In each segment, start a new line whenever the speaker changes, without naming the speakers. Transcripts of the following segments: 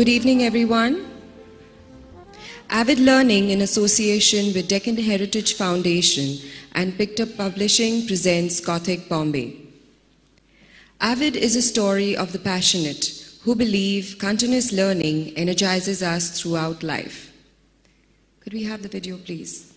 Good evening, everyone. Avid Learning, in association with Deccan Heritage Foundation and Pictor Publishing, presents Gothic Bombay. Avid is a story of the passionate who believe continuous learning energizes us throughout life. Could we have the video, please?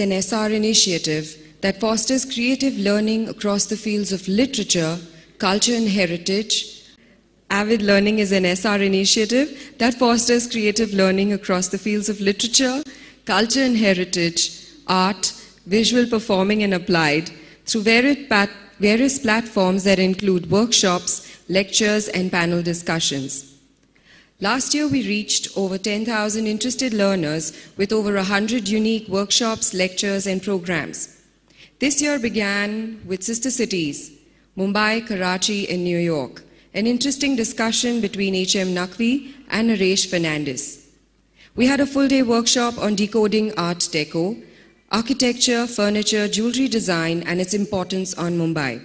An SR initiative that fosters creative learning across the fields of literature, culture, and heritage. Avid Learning is an SR initiative that fosters creative learning across the fields of literature, culture, and heritage, art, visual performing, and applied through various platforms that include workshops, lectures, and panel discussions. Last year, we reached over 10,000 interested learners with over 100 unique workshops, lectures, and programs. This year began with sister cities, Mumbai, Karachi, and New York, an interesting discussion between H.M. Naqvi and Naresh Fernandes. We had a full day workshop on decoding Art Deco, architecture, furniture, jewelry design, and its importance on Mumbai.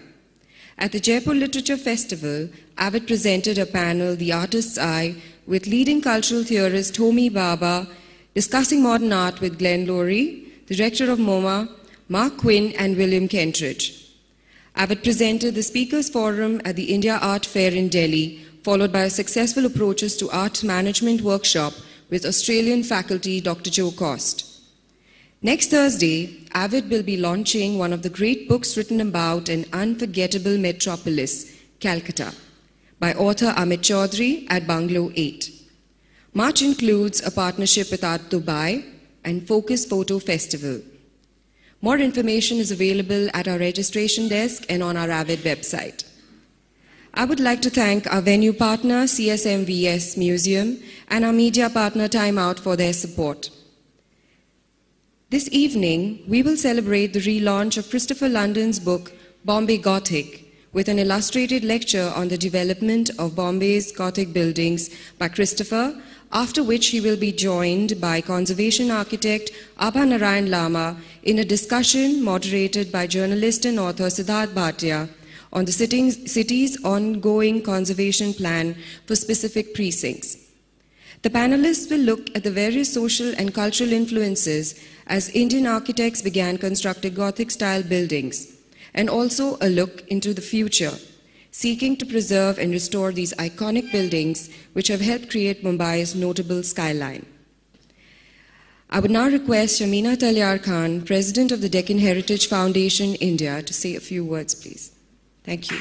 At the Jaipur Literature Festival, Avid presented a panel, The Artist's Eye, with leading cultural theorist Homi Bhabha discussing modern art with Glenn Lowry, the director of MoMA, Marc Quinn, and William Kentridge. Avid presented the Speakers Forum at the India Art Fair in Delhi, followed by a successful approaches to art management workshop with Australian faculty Dr. Joe Cost. Next Thursday, Avid will be launching one of the great books written about an unforgettable metropolis, Calcutta, by author Amit Chaudhuri at Bungalow 8. March includes a partnership with Art Dubai and Focus Photo Festival. More information is available at our registration desk and on our Avid website. I would like to thank our venue partner, CSMVS Museum, and our media partner, Time Out, for their support. This evening, we will celebrate the relaunch of Christopher London's book, Bombay Gothic, with an illustrated lecture on the development of Bombay's Gothic buildings by Christopher, after which he will be joined by conservation architect Abha Narain Lambah in a discussion moderated by journalist and author Sidharth Bhatia on the city's ongoing conservation plan for specific precincts. The panelists will look at the various social and cultural influences as Indian architects began constructing Gothic style buildings, and also a look into the future, seeking to preserve and restore these iconic buildings which have helped create Mumbai's notable skyline. I would now request Shamina Talyar Khan, President of the Deccan Heritage Foundation India, to say a few words, please. Thank you.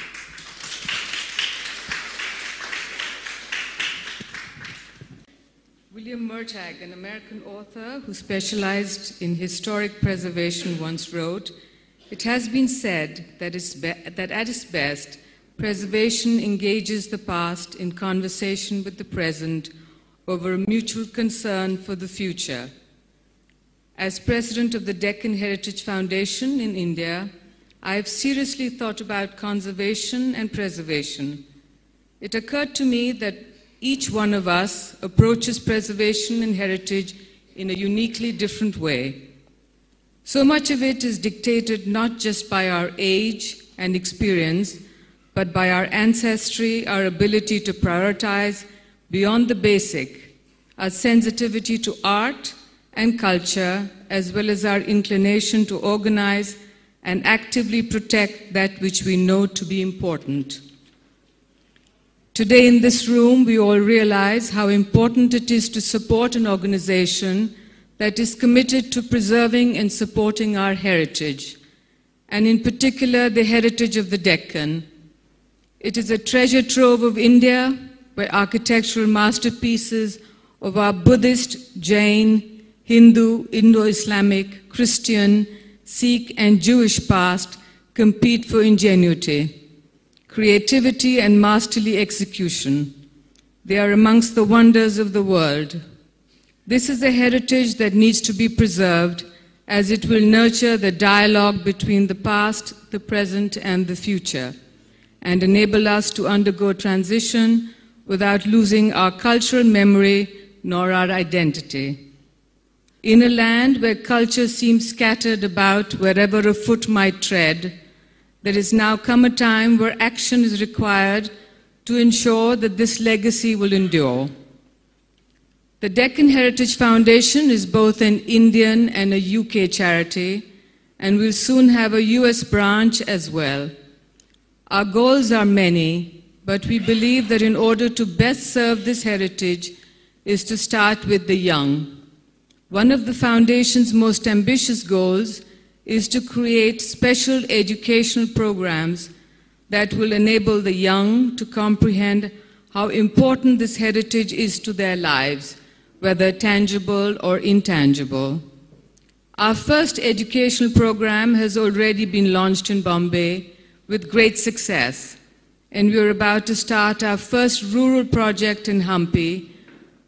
William Murtagh, an American author who specialized in historic preservation, once wrote It has been said that, that at its best, preservation engages the past in conversation with the present over a mutual concern for the future. As president of the Deccan Heritage Foundation in India, I have seriously thought about conservation and preservation. It occurred to me that each one of us approaches preservation and heritage in a uniquely different way. So much of it is dictated not just by our age and experience, but by our ancestry, our ability to prioritize beyond the basic, our sensitivity to art and culture, as well as our inclination to organize and actively protect that which we know to be important. Today in this room, we all realize how important it is to support an organization that is committed to preserving and supporting our heritage, and in particular the heritage of the Deccan. It is a treasure trove of India where architectural masterpieces of our Buddhist, Jain, Hindu, Indo Islamic, Christian, Sikh, and Jewish past compete for ingenuity, creativity, and masterly execution. They are amongst the wonders of the world. This is a heritage that needs to be preserved as it will nurture the dialogue between the past, the present, and the future, and enable us to undergo transition without losing our cultural memory nor our identity. In a land where culture seems scattered about wherever a foot might tread, there has now come a time where action is required to ensure that this legacy will endure. The Deccan Heritage Foundation is both an Indian and a UK charity and will soon have a US branch as well. Our goals are many, but we believe that in order to best serve this heritage is to start with the young. One of the foundation's most ambitious goals is to create special educational programs that will enable the young to comprehend how important this heritage is to their lives whether tangible or intangible. Our first educational program has already been launched in Bombay with great success, and we are about to start our first rural project in Hampi,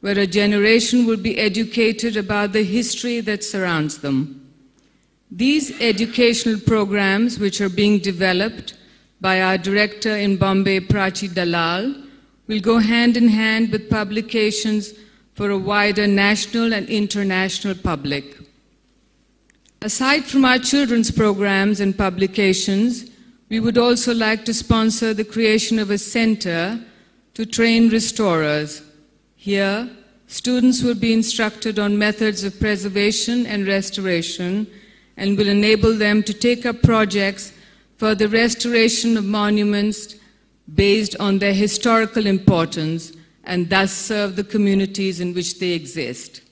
where a generation will be educated about the history that surrounds them. These educational programs, which are being developed by our director in Bombay, Prachi Dalal, will go hand in hand with publications for a wider national and international public. Aside from our children's programs and publications, we would also like to sponsor the creation of a center to train restorers. Here, students will be instructed on methods of preservation and restoration and will enable them to take up projects for the restoration of monuments based on their historical importance and thus serve the communities in which they exist.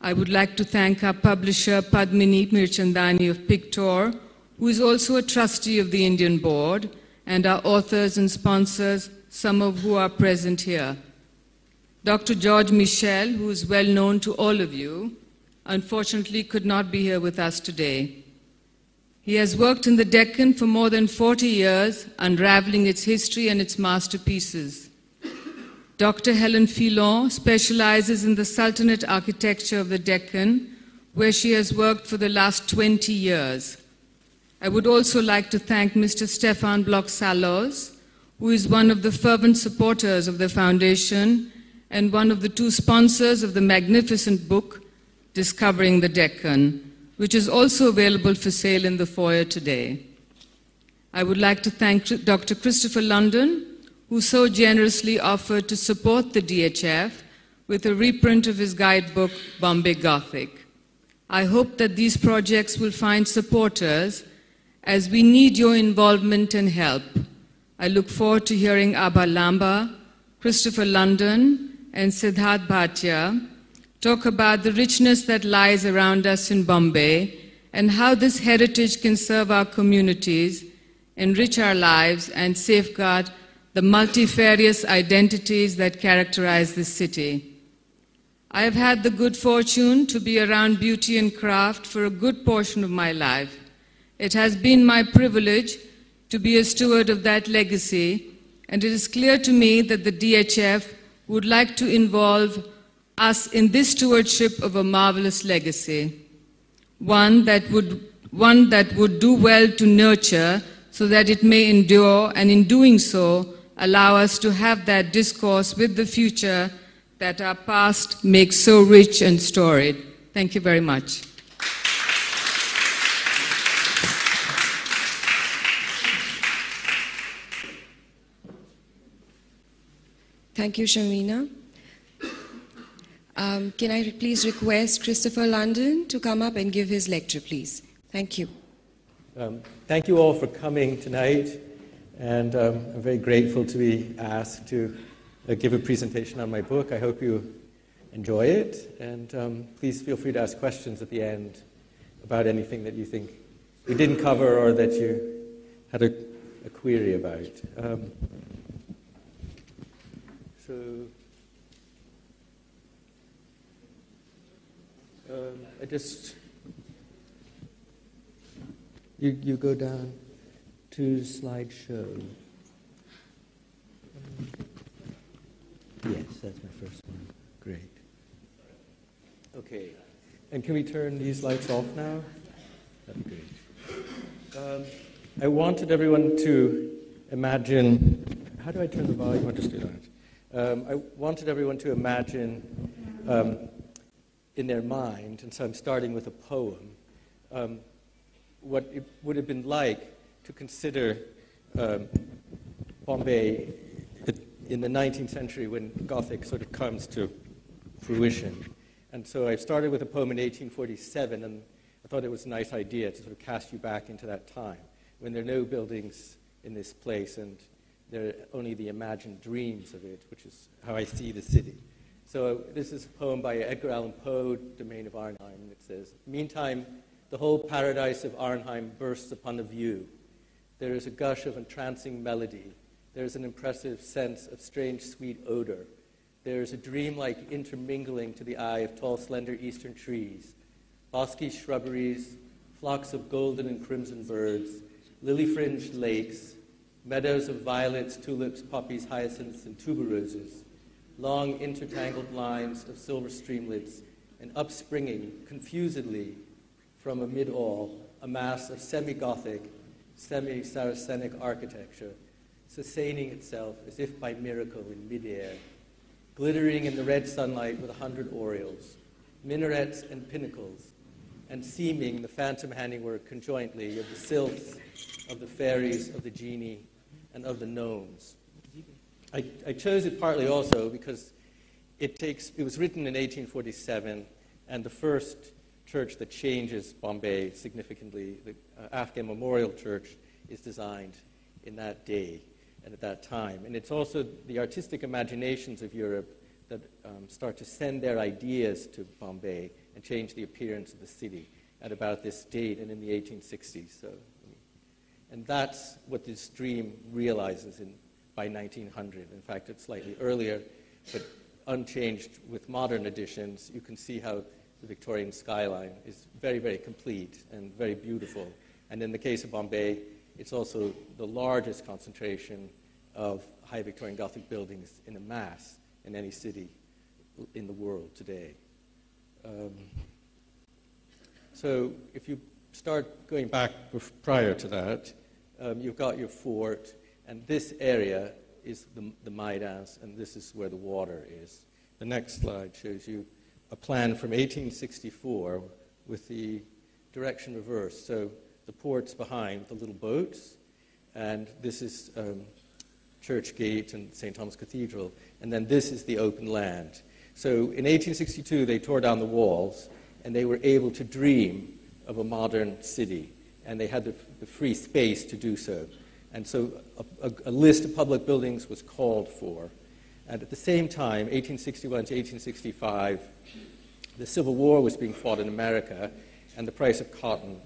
I would like to thank our publisher Padmini Mirchandani of Pictor, who is also a trustee of the Indian Board, and our authors and sponsors, some of who are present here. Dr. George Michell, who is well known to all of you, unfortunately could not be here with us today. He has worked in the Deccan for more than 40 years, unraveling its history and its masterpieces. Dr. Helen Philon specializes in the Sultanate architecture of the Deccan, where she has worked for the last 20 years. I would also like to thank Mr. Stefan Bloch Salos, who is one of the fervent supporters of the foundation and one of the two sponsors of the magnificent book, Discovering the Deccan, which is also available for sale in the foyer today. I would like to thank Dr. Christopher London, who so generously offered to support the DHF with a reprint of his guidebook, Bombay Gothic. I hope that these projects will find supporters as we need your involvement and help. I look forward to hearing Abha Lambah, Christopher London, and Sidharth Bhatia talk about the richness that lies around us in Bombay and how this heritage can serve our communities, enrich our lives, and safeguard the multifarious identities that characterize this city. I have had the good fortune to be around beauty and craft for a good portion of my life. It has been my privilege to be a steward of that legacy, and it is clear to me that the DHF would like to involve us in this stewardship of a marvelous legacy, one that would, one that would do well to nurture so that it may endure, and in doing so, allow us to have that discourse with the future that our past makes so rich and storied. Thank you very much.
Thank you, Shamina. Um, can I please request Christopher London to come up and give his lecture, please? Thank you.
Um, thank you all for coming tonight. And um, I'm very grateful to be asked to uh, give a presentation on my book. I hope you enjoy it. And um, please feel free to ask questions at the end about anything that you think we didn't cover or that you had a, a query about. Um, so, um, I just. You, you go down to slideshow. Yes, that's my first one. Great. Okay. And can we turn these lights off now? That'd be great. Um, I wanted everyone to imagine. How do I turn the volume? I'll just do that. Um, I wanted everyone to imagine um, in their mind, and so I'm starting with a poem, um, what it would have been like to consider um, Bombay in the 19th century when Gothic sort of comes to fruition. And so I started with a poem in 1847, and I thought it was a nice idea to sort of cast you back into that time when there are no buildings in this place and there are only the imagined dreams of it, which is how I see the city. So this is a poem by Edgar Allan Poe, Domain of Arnheim, and it says, Meantime, the whole paradise of Arnheim bursts upon the view there is a gush of entrancing melody. There is an impressive sense of strange sweet odor. There is a dreamlike intermingling to the eye of tall, slender eastern trees, bosky shrubberies, flocks of golden and crimson birds, lily fringed lakes, meadows of violets, tulips, poppies, hyacinths, and tuberoses, long intertangled lines of silver streamlets, and upspringing confusedly from amid all a mass of semi Gothic semi Saracenic architecture, sustaining itself as if by miracle in midair, glittering in the red sunlight with a hundred aureoles, minarets and pinnacles, and seeming the phantom handiwork conjointly of the sylphs, of the fairies, of the genii, and of the gnomes. I, I chose it partly also because it takes it was written in 1847 and the first church that changes Bombay significantly. The uh, Afghan Memorial Church is designed in that day and at that time. And it's also the artistic imaginations of Europe that um, start to send their ideas to Bombay and change the appearance of the city at about this date and in the 1860s. So, and that's what this dream realizes in, by 1900. In fact, it's slightly earlier, but unchanged with modern additions. You can see how the Victorian skyline is very, very complete and very beautiful. And in the case of Bombay, it's also the largest concentration of high Victorian Gothic buildings in a mass in any city in the world today. Um, so if you start going back prior to that, um, you've got your fort, and this area is the, the Maidans, and this is where the water is. The next slide shows you a plan from 1864 with the direction reversed. So the port's behind the little boats, and this is um, Church Gate and St. Thomas Cathedral, and then this is the open land. So in 1862, they tore down the walls, and they were able to dream of a modern city, and they had the, the free space to do so. And so a, a, a list of public buildings was called for. And at the same time, 1861 to 1865, the Civil War was being fought in America, and the price of cotton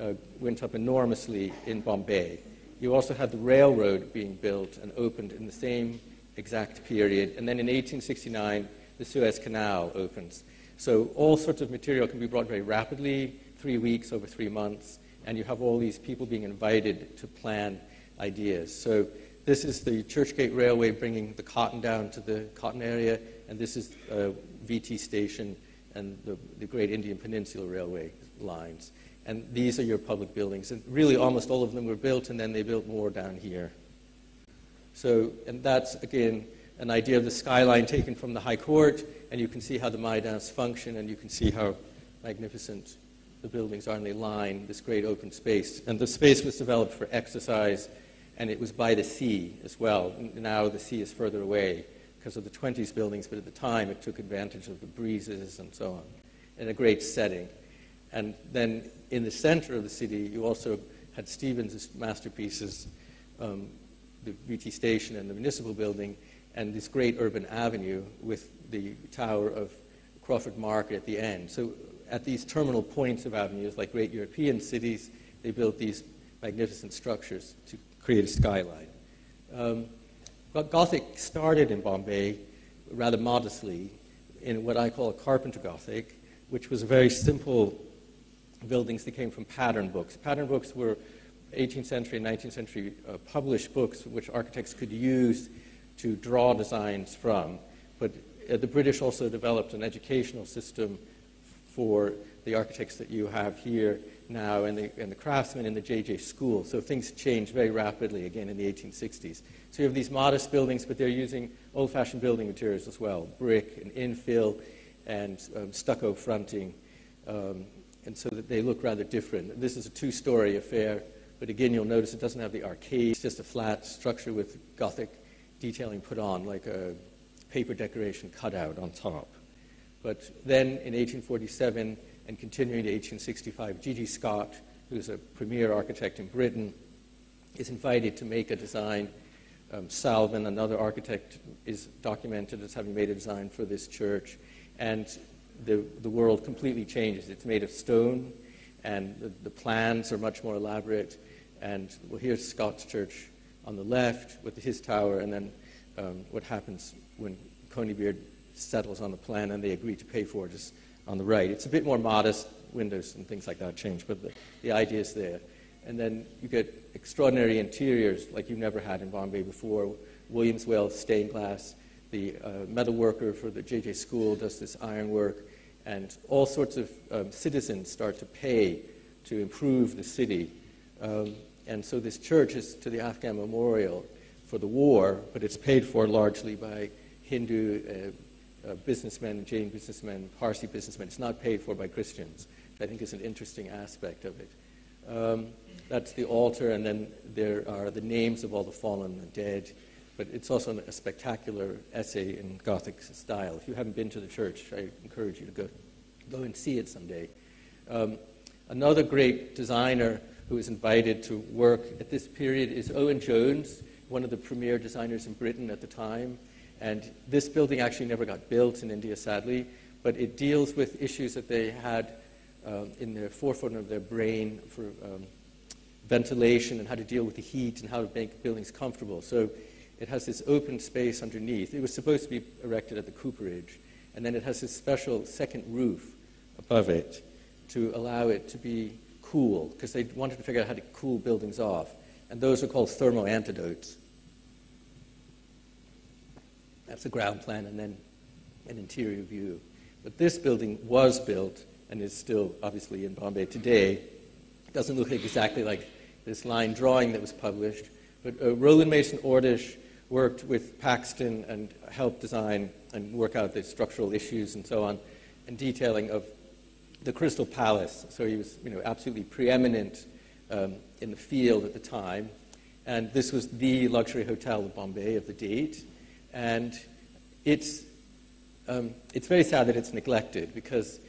uh, went up enormously in Bombay. You also had the railroad being built and opened in the same exact period. And then in 1869, the Suez Canal opens. So all sorts of material can be brought very rapidly, three weeks over three months, and you have all these people being invited to plan ideas. So this is the Churchgate Railway bringing the cotton down to the cotton area, and this is uh, VT Station and the, the Great Indian Peninsula Railway lines. And these are your public buildings. And really, almost all of them were built, and then they built more down here. So, and that's, again, an idea of the skyline taken from the High Court, and you can see how the Maidans function, and you can see how magnificent the buildings are, and they line this great open space. And the space was developed for exercise and it was by the sea as well. Now the sea is further away because of the 20s buildings, but at the time it took advantage of the breezes and so on, in a great setting. And then in the center of the city, you also had Stevens' masterpieces um, the VT station and the municipal building, and this great urban avenue with the tower of Crawford Market at the end. So at these terminal points of avenues, like great European cities, they built these magnificent structures to create a skyline. Um, but Gothic started in Bombay rather modestly in what I call a carpenter Gothic, which was very simple buildings that came from pattern books. Pattern books were 18th century and 19th century uh, published books which architects could use to draw designs from. But uh, the British also developed an educational system for the architects that you have here now and the, and the craftsmen in the JJ school. So things changed very rapidly again in the 1860s. So you have these modest buildings, but they're using old fashioned building materials as well brick and infill and um, stucco fronting. Um, and so that they look rather different. This is a two story affair, but again, you'll notice it doesn't have the arcade. It's just a flat structure with Gothic detailing put on, like a paper decoration cut out on top. But then in 1847 and continuing to 1865, G.G. Scott, who's a premier architect in Britain, is invited to make a design. Um, Salvin, another architect, is documented as having made a design for this church. And the, the world completely changes. It's made of stone, and the, the plans are much more elaborate. And well, here's Scott's church on the left with his tower, and then um, what happens when Conybeare settles on the plan and they agree to pay for it is on the right. It's a bit more modest, windows and things like that change, but the, the idea is there. And then you get extraordinary interiors like you've never had in Bombay before. Williams Wailes stained glass, the uh, metal worker for the JJ School does this ironwork, and all sorts of um, citizens start to pay to improve the city. Um, and so this church is to the Afghan memorial for the war, but it's paid for largely by Hindu businessmen, Jain businessmen, Parsi businessmen. It's not paid for by Christians, I think is an interesting aspect of it. Um, that's the altar, and then there are the names of all the fallen and dead. But it's also a spectacular essay in Gothic style. If you haven't been to the church, I encourage you to go, go and see it someday. Um, another great designer who was invited to work at this period is Owen Jones, one of the premier designers in Britain at the time. And this building actually never got built in India, sadly, but it deals with issues that they had um, in the forefront of their brain for um, ventilation and how to deal with the heat and how to make buildings comfortable. So it has this open space underneath. It was supposed to be erected at the cooperage, and then it has this special second roof above it to allow it to be cool, because they wanted to figure out how to cool buildings off. And those are called thermal antidotes. That's a ground plan and then an interior view. But this building was built and is still obviously in Bombay today. It doesn't look exactly like this line drawing that was published, but uh, Rowland Mason Ordish worked with Paxton and helped design and work out the structural issues and so on, and detailing of the Crystal Palace. So he was, you know, absolutely preeminent um, in the field at the time. And this was the luxury hotel of Bombay of the date. And it's, um, it's very sad that it's neglected because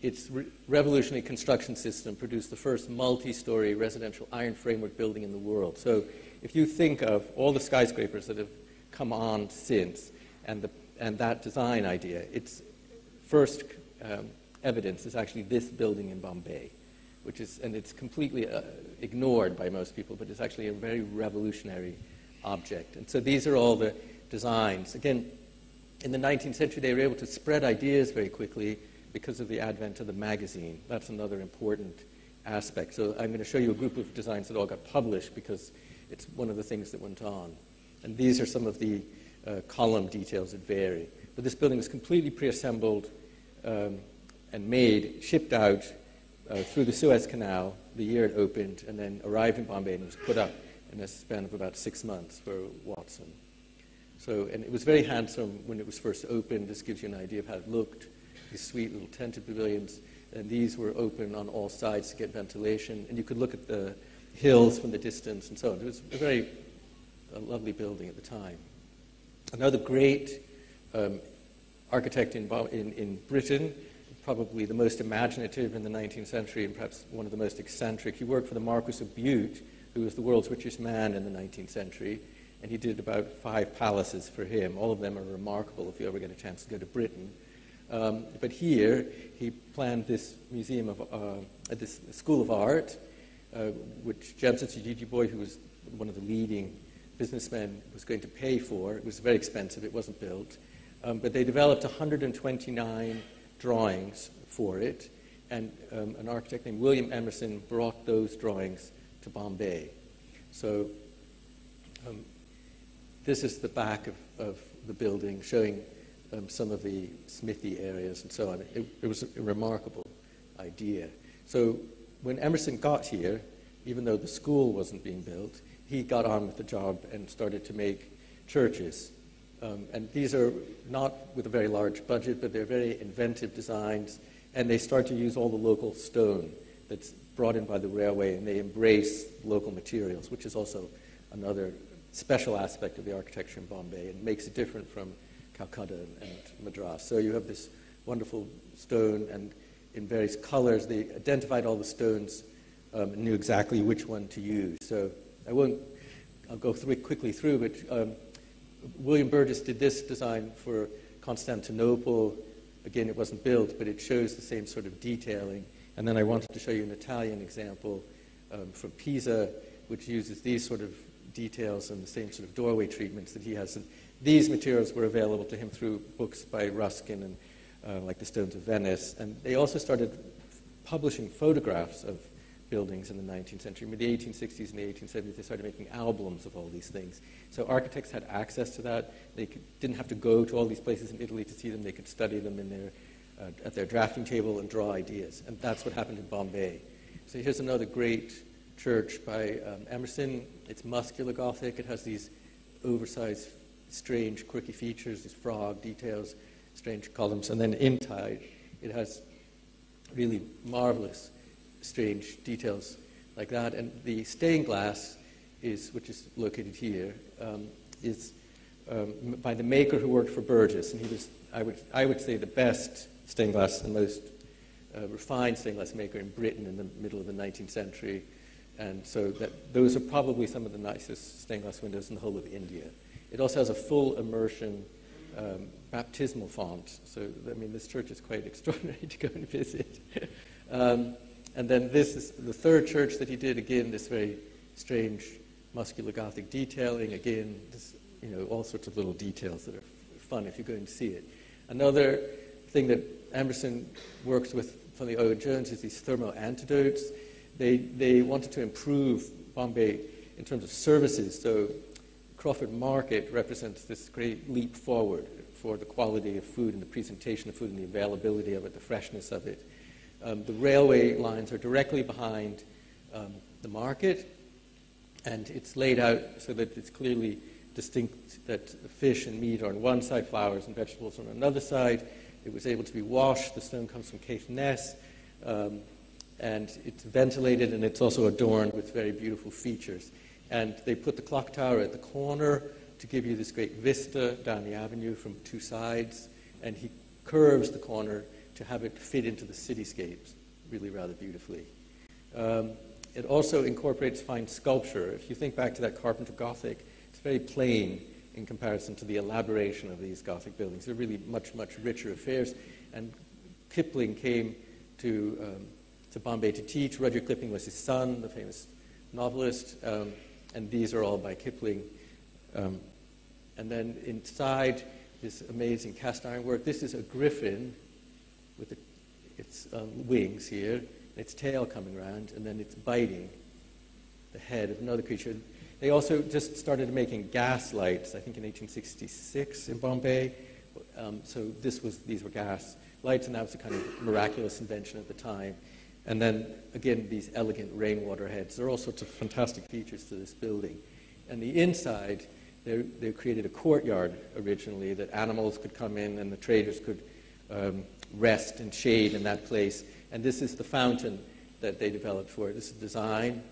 its re- revolutionary construction system produced the first multi story residential iron framework building in the world. So if you think of all the skyscrapers that have come on since and, the, and that design idea, its first um, evidence is actually this building in Bombay, which is, and it's completely uh, ignored by most people, but it's actually a very revolutionary object. And so these are all the designs. Again, in the 19th century, they were able to spread ideas very quickly because of the advent of the magazine. That's another important aspect. So I'm going to show you a group of designs that all got published because it's one of the things that went on. And these are some of the uh, column details that vary. But this building was completely pre-assembled um, and made, shipped out uh, through the Suez Canal the year it opened, and then arrived in Bombay and was put up in a span of about six months for Watson. So, and it was very handsome when it was first opened. This gives you an idea of how it looked. These sweet little tented pavilions, and these were open on all sides to get ventilation. And you could look at the hills from the distance and so on. It was a very a lovely building at the time. Another great um, architect in, in, in Britain, probably the most imaginative in the 19th century and perhaps one of the most eccentric. He worked for the Marquis of Bute, who was the world's richest man in the 19th century. And he did about five palaces for him. All of them are remarkable if you ever get a chance to go to Britain. Um, but here, he planned this museum of, uh, this School of Art, uh, which Jamsetjee Boy, who was one of the leading businessmen, was going to pay for. It was very expensive, it wasn't built. Um, but they developed 129 drawings for it, and um, an architect named William Emerson brought those drawings to Bombay. So this is the back of, of the building showing um, some of the smithy areas and so on. It, it, was a remarkable idea. So when Emerson got here, even though the school wasn't being built, he got on with the job and started to make churches. Um, and these are not with a very large budget, but they're very inventive designs, and they start to use all the local stone that's brought in by the railway, and they embrace local materials, which is also another special aspect of the architecture in Bombay and makes it different from Calcutta and Madras. So you have this wonderful stone, and in various colors, they identified all the stones um, and knew exactly which one to use. So I won't, I'll go through quickly through, but um, William Burges did this design for Constantinople. Again, it wasn't built, but it shows the same sort of detailing. And then I wanted to show you an Italian example um, from Pisa, which uses these sort of details and the same sort of doorway treatments that he has. And these materials were available to him through books by Ruskin and uh, like the Stones of Venice. And they also started publishing photographs of buildings in the 19th century. In the 1860s and the 1870s, they started making albums of all these things. So architects had access to that. They could, didn't have to go to all these places in Italy to see them. They could study them in their, uh, at their drafting table and draw ideas. And that's what happened in Bombay. So here's another great church by um, Emerson. It's muscular Gothic. It has these oversized, strange, quirky features, these frog details, strange columns. And then inside, it has really marvelous, strange details like that. And the stained glass is, which is located here, um, is um, by the maker who worked for Burges, and he was, I would, I would say, the best stained glass and most uh, refined stained glass maker in Britain in the middle of the 19th century. And so that, those are probably some of the nicest stained glass windows in the whole of India. It also has a full immersion um, baptismal font. So, I mean, this church is quite extraordinary to go and visit. um, and then this is the third church that he did, again, this very strange muscular Gothic detailing. Again, this, you know, all sorts of little details that are fun if you go and see it. Another thing that Emerson works with from the Owen Jones is these thermal antidotes. They, they wanted to improve Bombay in terms of services. So Crawford Market represents this great leap forward for the quality of food and the presentation of food and the availability of it, the freshness of it. Um, the railway lines are directly behind um, the market, and it's laid out so that it's clearly distinct that fish and meat are on one side, flowers and vegetables on another side. It was able to be washed. The stone comes from Caithness. Um, and it's ventilated and it's also adorned with very beautiful features. And they put the clock tower at the corner to give you this great vista down the avenue from two sides, and he curves the corner to have it fit into the cityscapes really rather beautifully. Um, it also incorporates fine sculpture. If you think back to that Carpenter Gothic, it's very plain in comparison to the elaboration of these Gothic buildings. They're really much, much richer affairs. And Kipling came to um, to Bombay to teach. Rudyard Kipling was his son, the famous novelist, um, and these are all by Kipling. Um, and then inside this amazing cast iron work, this is a griffin with its um, wings here, its tail coming around, and then it's biting the head of another creature. They also just started making gas lights, I think in 1866 in Bombay. Um, so this was, these were gas lights, and that was a kind of miraculous invention at the time. And then, again, these elegant rainwater heads. There are all sorts of fantastic features to this building. And the inside, they created a courtyard originally that animals could come in and the traders could um, rest and shade in that place. And this is the fountain that they developed for it. This is the design.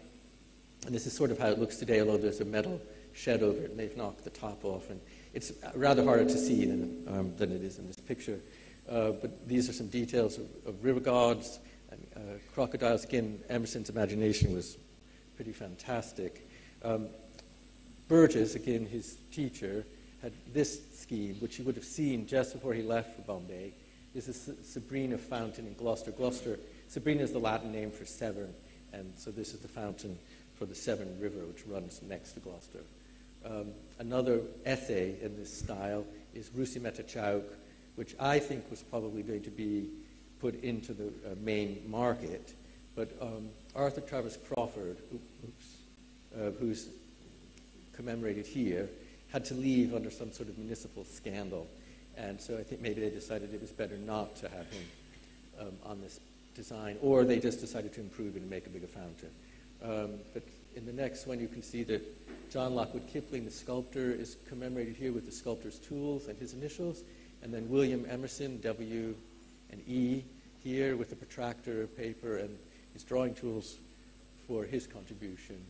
And this is sort of how it looks today, although there's a metal shed over it and they've knocked the top off. And it's rather harder to see than, um, than it is in this picture. Uh, but these are some details of, of river gods uh, crocodiles, again, Emerson's imagination was pretty fantastic. Um,
Burges, again his teacher, had this scheme, which he would have seen just before he left for Bombay. This is Sabrina Fountain in Gloucester. Gloucester, Sabrina is the Latin name for Severn, and so this is the fountain for the Severn River, which runs next to Gloucester. Um, another essay in this style is Rusi Chauk, which I think was probably going to be put into the uh, main market. But um, Arthur Travis Crawford, oops, uh, who's commemorated here, had to leave under some sort of municipal scandal. And so I think maybe they decided it was better not to have him um, on this design, or they just decided to improve it and make a bigger fountain. Um, but in the next one, you can see that John Lockwood Kipling, the sculptor, is commemorated here with the sculptor's tools and his initials, and then William Emerson, W and E, here with the protractor, paper, and his drawing tools for his contribution.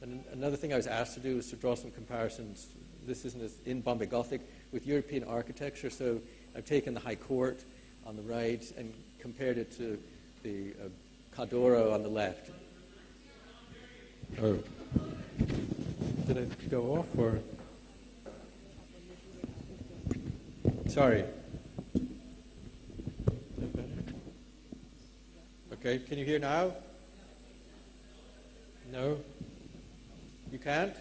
And another thing I was asked to do was to draw some comparisons. This isn't in Bombay Gothic with European architecture. So I've taken the High Court on the right and compared it to the uh, Ca' d'Oro on the left. Oh. Did it go off or? Sorry. Okay, can you hear now? No? You can't?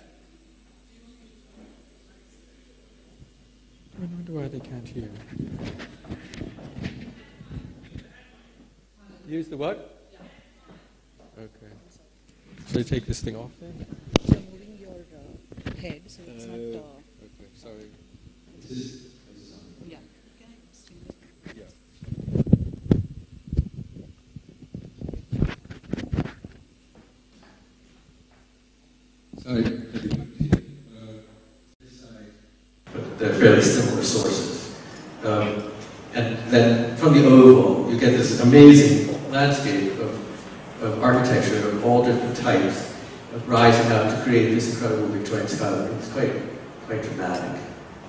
I wonder why they can't hear. Use the what? Okay. Should I take this thing off then?
You're moving your uh, head, so it's not.
Uh,
Uh,
okay, sorry.
yeah.
Yeah.
But they're fairly similar sources. Um, and then from the oval, you get this amazing landscape of, of architecture of all different types rising up to create this incredible Victorian skyline. It's quite, quite dramatic.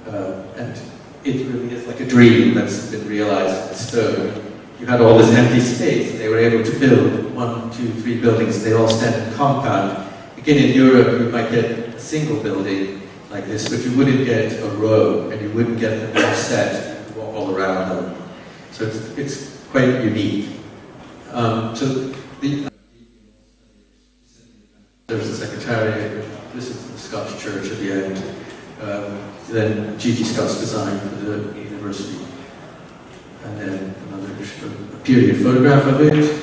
Uh, and it really is like a dream that's been realized in stone. You had all this empty space, they were able to build one, two, three buildings. They all stand in compound. Again, in Europe, you might get a single building like this, but you wouldn't get a row, and you wouldn't get them all set all around them. So it's, it's quite unique. Um, so the, there's the Secretariat, this is the Scotch Church at the end. Um, then G.G. Scott's design for the university. And then another period photograph of it.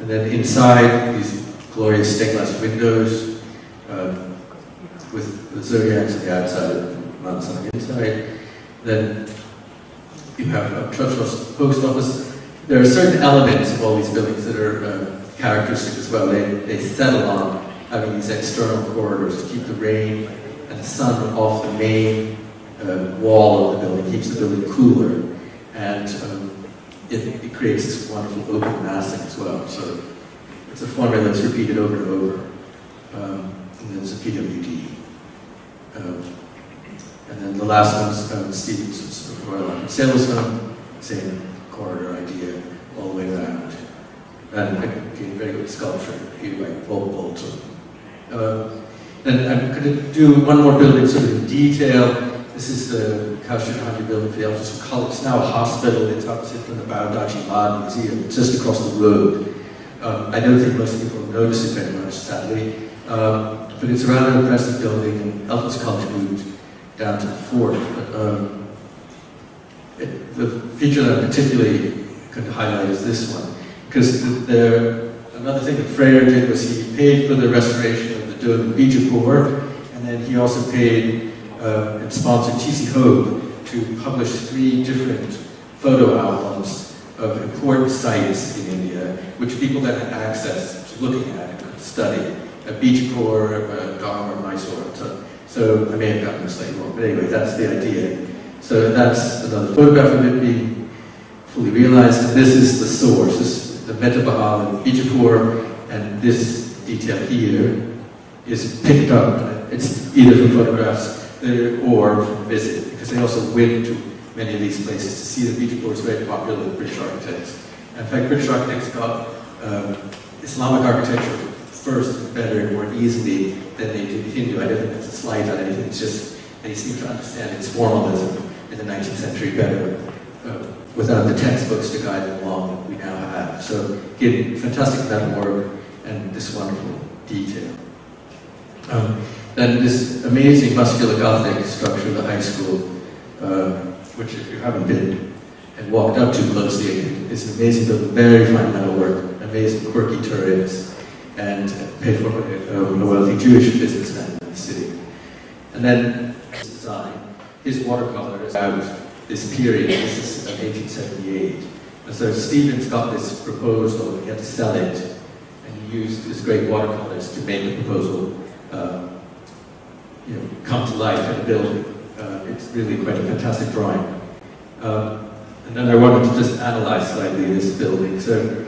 And then inside, these glorious stained glass windows um, with the zodiacs on the outside and on the inside. Then you have a Churchill's post office. There are certain elements of all these buildings that are uh, characteristic as well. They, they settle on having these external corridors to keep the rain and the sun off the main uh, wall of the building, keeps the building cooler, and um, it, it, creates this wonderful open massing as well. So it's a formula that's repeated over and over. Um, and then there's a PWD. Um, and then the last one's um, Stevens Royal Island Sailstone, same corridor idea all the way around. And again, very good sculpture here by Paul Bolton. Uh, and I'm going to do one more building sort of in detail. This is the Kaushik building for the Elders of College. It's now a hospital. It's opposite from the Bhau Daji Lad Museum, it's just across the road. Um, I don't think most people notice it very much, sadly. Um, but it's a rather impressive building, and Elvis moved down to the fort. But, um, it, the feature that I'm particularly to highlight is this one. Because the, the, another thing that Freyer did was he paid for the restoration of the dome in Bijapur, and then he also paid uh, and sponsored T.C. Hope to publish three different photo albums of important sites in India, which people then had access to looking at and could study. At Bijapur, uh, Dharwar, Mysore. So, so I may have gotten this slightly wrong, but anyway, that's the idea. So that's another photograph of it being fully realized, and this is the source. This is the Mehtar Mahal in Bijapur, and this detail here is picked up. It's either from photographs or from visit, because they also went to many of these places to see the that Bijapur is very popular with British architects. In fact, British architects got um, Islamic architecture first, better, and more easily than they did Hindu. I don't think that's a slight on anything. It's just they seem to understand its formalism in the 19th century better uh, without the textbooks to guide them along that we now have. So, again, fantastic metal work and this wonderful detail. Um, then this amazing muscular Gothic structure of the high school, uh, which if you haven't been and walked up too closely, it's amazing building, very fine metalwork, amazing quirky turrets, and paid for by a wealthy Jewish businessman in the city. And then his design, his watercolor is out this period, this is 1878. And so Stevens got this proposal, he had to sell it, and he used his great watercolors to make the proposal uh, you know, come to life in a building. Uh, it's really quite a fantastic drawing. Um, and then I wanted to just analyze slightly this building. So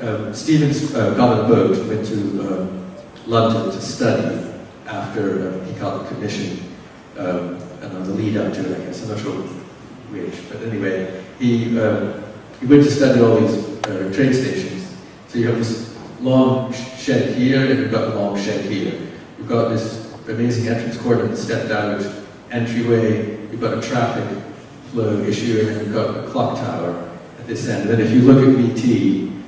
um, Stevens uh, got a boat, went to um, London to study after uh, he got the commission, um, and on the lead up to it, I guess. I'm not sure which, but anyway, he, um, he went to study all these uh, train stations. So you have this long shed here, and you've got a long shed here. You've got this amazing entrance court that stepped out entryway. You've got a traffic flow issue, and you've got a clock tower at this end. And then if you look at VT,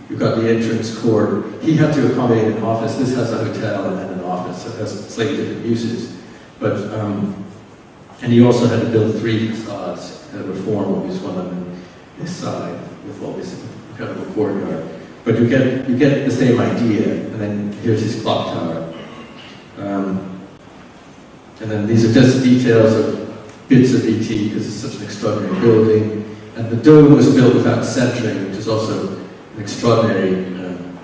you've got the entrance court. He had to accommodate an office. This has a hotel and then an office, so it has slightly different uses. But um, and he also had to build three facades that would form what was one on this side with all this incredible courtyard. But you get you get the same idea, and then here's his clock tower. Um, and then these are just details of bits of VT because it's such an extraordinary building. And the dome was built without centering, which is also an extraordinary um,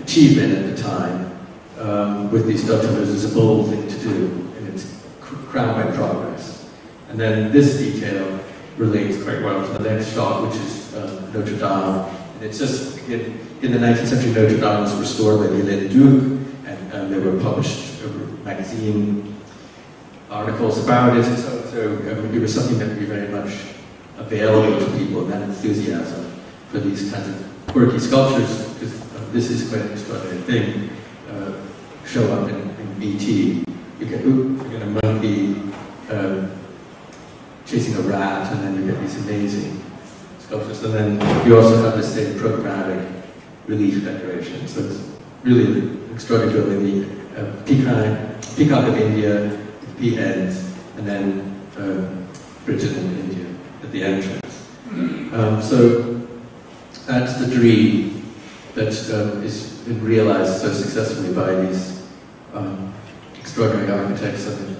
achievement at the time. Um, with these documents, it's a bold thing to do, and it's crowned by progress. And then this detail relates quite well to the next shot, which is uh, Notre Dame. And it's just, again, in the 19th century, Notre Dame was restored by the Viollet-le-Duc, and, and there were published a magazine articles about it. So, so it was something that would be very much available to people, that enthusiasm for these kinds of quirky sculptures, because uh, this is quite an extraordinary thing, uh, show up in, in VT. You get, ooh, you get a monkey um, chasing a rat, and then you get these amazing sculptures. And then you also have the same programmatic relief decoration. So it's really. The uh, peacock, peacock of India, beheads, and then um, Bridget in India at the entrance. Um, so that's the dream that um, is been realized so successfully by these um, extraordinary architects and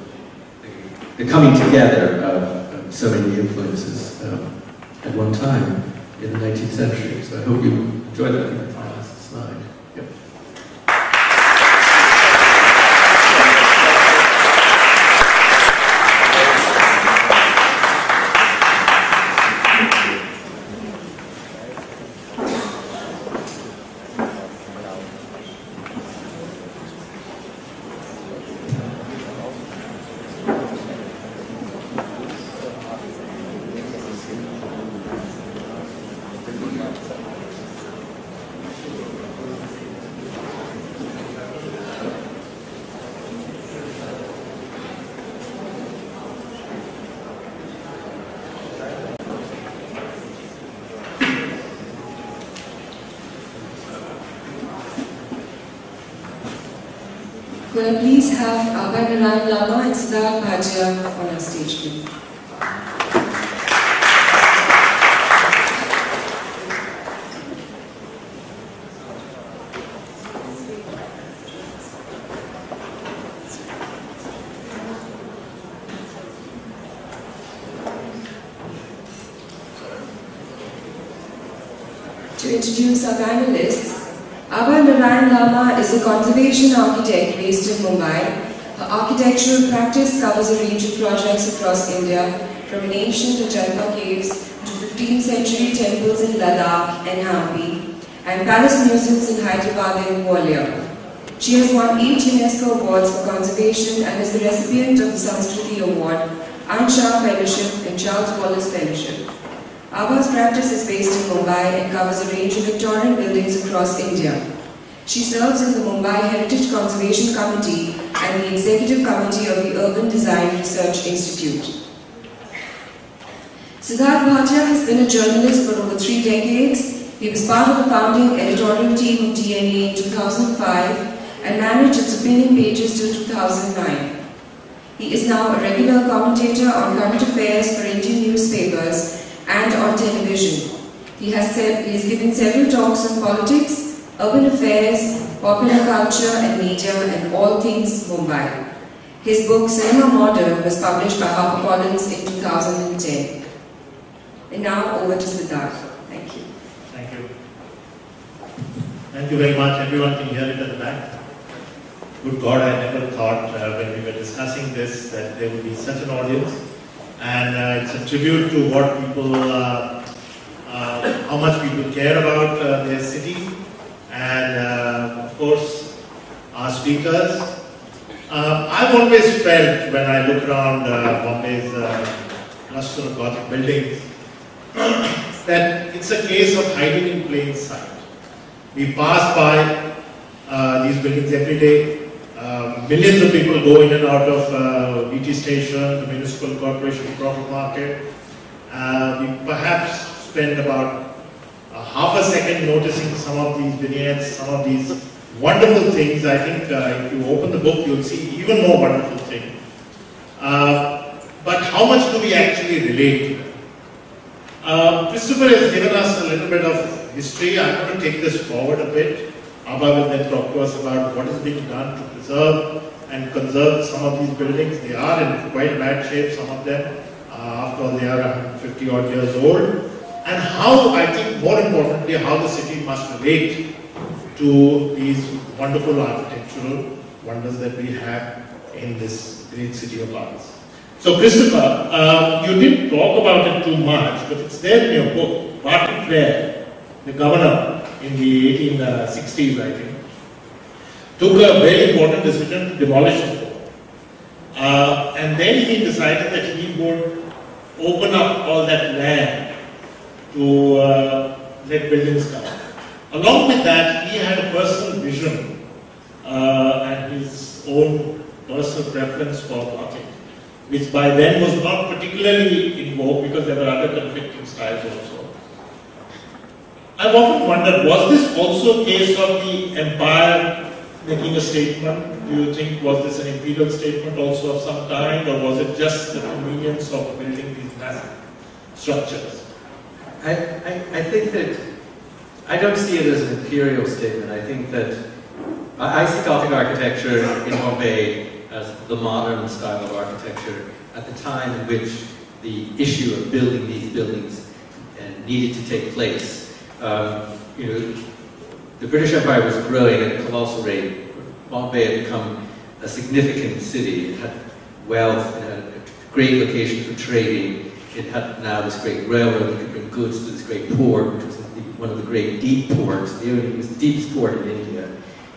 the, the coming together of, of so many influences um, at one time in the 19th century. So I hope you enjoyed that. Last slide. Yep.
Could I please have Abha Narain Lambah and On our stage, please? To introduce our panelists, Abha Narain Lambah is a conservation architect based in Mumbai. Architectural practice covers a range of projects across India, from an ancient Ajanta caves to 15th century temples in Ladakh and Hampi, and palace museums in Hyderabad and Gwalior. She has won eight UNESCO awards for conservation and is the recipient of the Samskriti Award, Eisenhower Fellowship, and Charles Wallace Fellowship. Abha's practice is based in Mumbai and covers a range of Victorian buildings across India. She serves in the Mumbai Heritage Conservation Committee and the Executive Committee of the Urban Design Research Institute. Sidharth Bhatia has been a journalist for over three decades. He was part of the founding editorial team of DNA in 2005 and managed its opinion pages till 2009. He is now a regular commentator on current affairs for Indian newspapers and on television. He has, said, he has given several talks on politics, urban affairs, popular culture and media and all things Mumbai. His book Cinema Modern was published by HarperCollins in 2010. And now over to Sidharth. Thank you.
Thank you. Thank you very much. Everyone can hear it at the back. Good God, I never thought uh, when we were discussing this that there would be such an audience. And uh, it's a tribute to what people, uh, uh, how much people care about uh, their city. And uh, of course, our speakers. Uh, I've always felt when I look around uh, Bombay's uh, Gothic buildings that it's a case of hiding in plain sight. We pass by uh, these buildings every day. Uh, millions of people go in and out of uh, BT station, the municipal corporation, Crawford market. We perhaps spend about half a second noticing some of these vignettes, some of these wonderful things. I think uh, if you open the book, you'll see even more wonderful things. Uh, but how much do we actually relate? Uh, Christopher has given us a little bit of history. I'm going to take this forward a bit. Abha will then talk to us about what is being done to preserve and conserve some of these buildings. They are in quite bad shape, some of them. Uh, after all, they are 150 odd years old. And how, I think more importantly, how the city must relate to these wonderful architectural wonders that we have in this great city of ours. So Christopher, uh, you didn't talk about it too much, but it's there in your book, Bartle Frere, the governor in the 1860s, I think, took a very important decision to demolish the fort. Uh, and then he decided that he would open up all that land to uh, let buildings come. Along with that, he had a personal vision uh, and his own personal preference for Gothic, which by then was not particularly in vogue because there were other conflicting styles also. I've often wondered, was this also a case of the empire making a statement? Do you think, was this an imperial statement also of some kind, or was it just the convenience of building these massive structures?
I, I, I think that I don't see it as an imperial statement. I think that I, I see Gothic architecture in Bombay as the modern style of architecture at the time in which the issue of building these buildings uh, needed to take place. Um, you know, the British Empire was growing at a colossal rate. Bombay had become a significant city. It had wealth, it had a great location for trading. It had now this great railroad that could bring goods to this great port, which was one of the great deep ports. The only, was deepest port in India.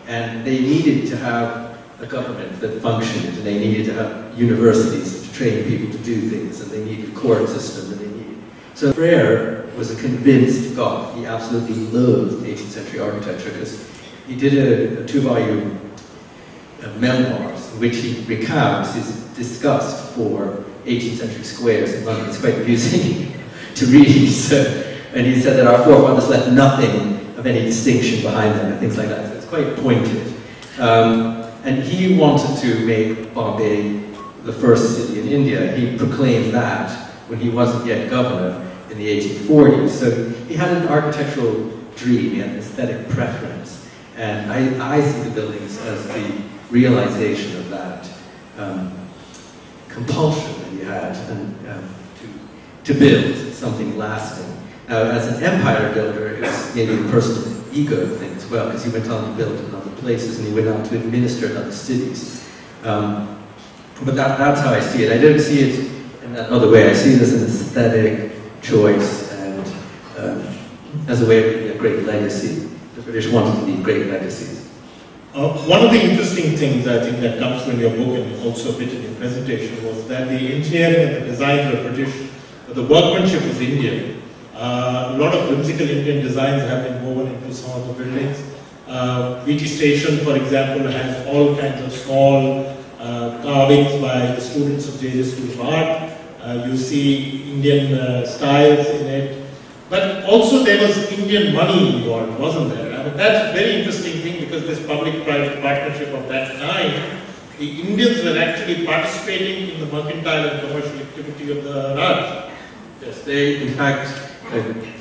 And they needed to have a government that functioned, and they needed to have universities to train people to do things, and they needed a court system, and they needed. So Frere was a convinced Goth. He absolutely loathed 18th century architecture because he did a, a two-volume uh, memoirs in which he recounts his disgust for 18th century squares in London. It's quite amusing to read. So, and he said that our forefathers left nothing of any distinction behind them and things like that. So it's quite pointed. Um, and he wanted to make Bombay the first city in India. He proclaimed that when he wasn't yet governor in the 1840s. So he had an architectural dream, he had an aesthetic preference. And I, I see the buildings as the realization of that um, compulsion had and, um, to, to build something lasting. As an empire builder, it was maybe a personal ego thing as well, because he went on to build in other places and he went on to administer in other cities. Um, but that, that's how I see it. I don't see it in that other way. I see it as an aesthetic choice and um, as a way of leaving a great legacy. The British wanted to leave great legacies.
Uh, one of the interesting things I think that comes from your book and also a bit in your presentation was that the engineering and the design were British, but the workmanship is Indian. Uh, a lot of whimsical Indian designs have been woven into some of the buildings. Uh, VT Station, for example, has all kinds of small uh, carvings by the students of JJ School of Art. Uh, you see Indian uh, styles in it. But also there was Indian money involved, wasn't there? I mean, that's very interesting because this public-private partnership of that time, the Indians were actually participating in the mercantile and commercial activity of the Raj.
Yes, they, in fact,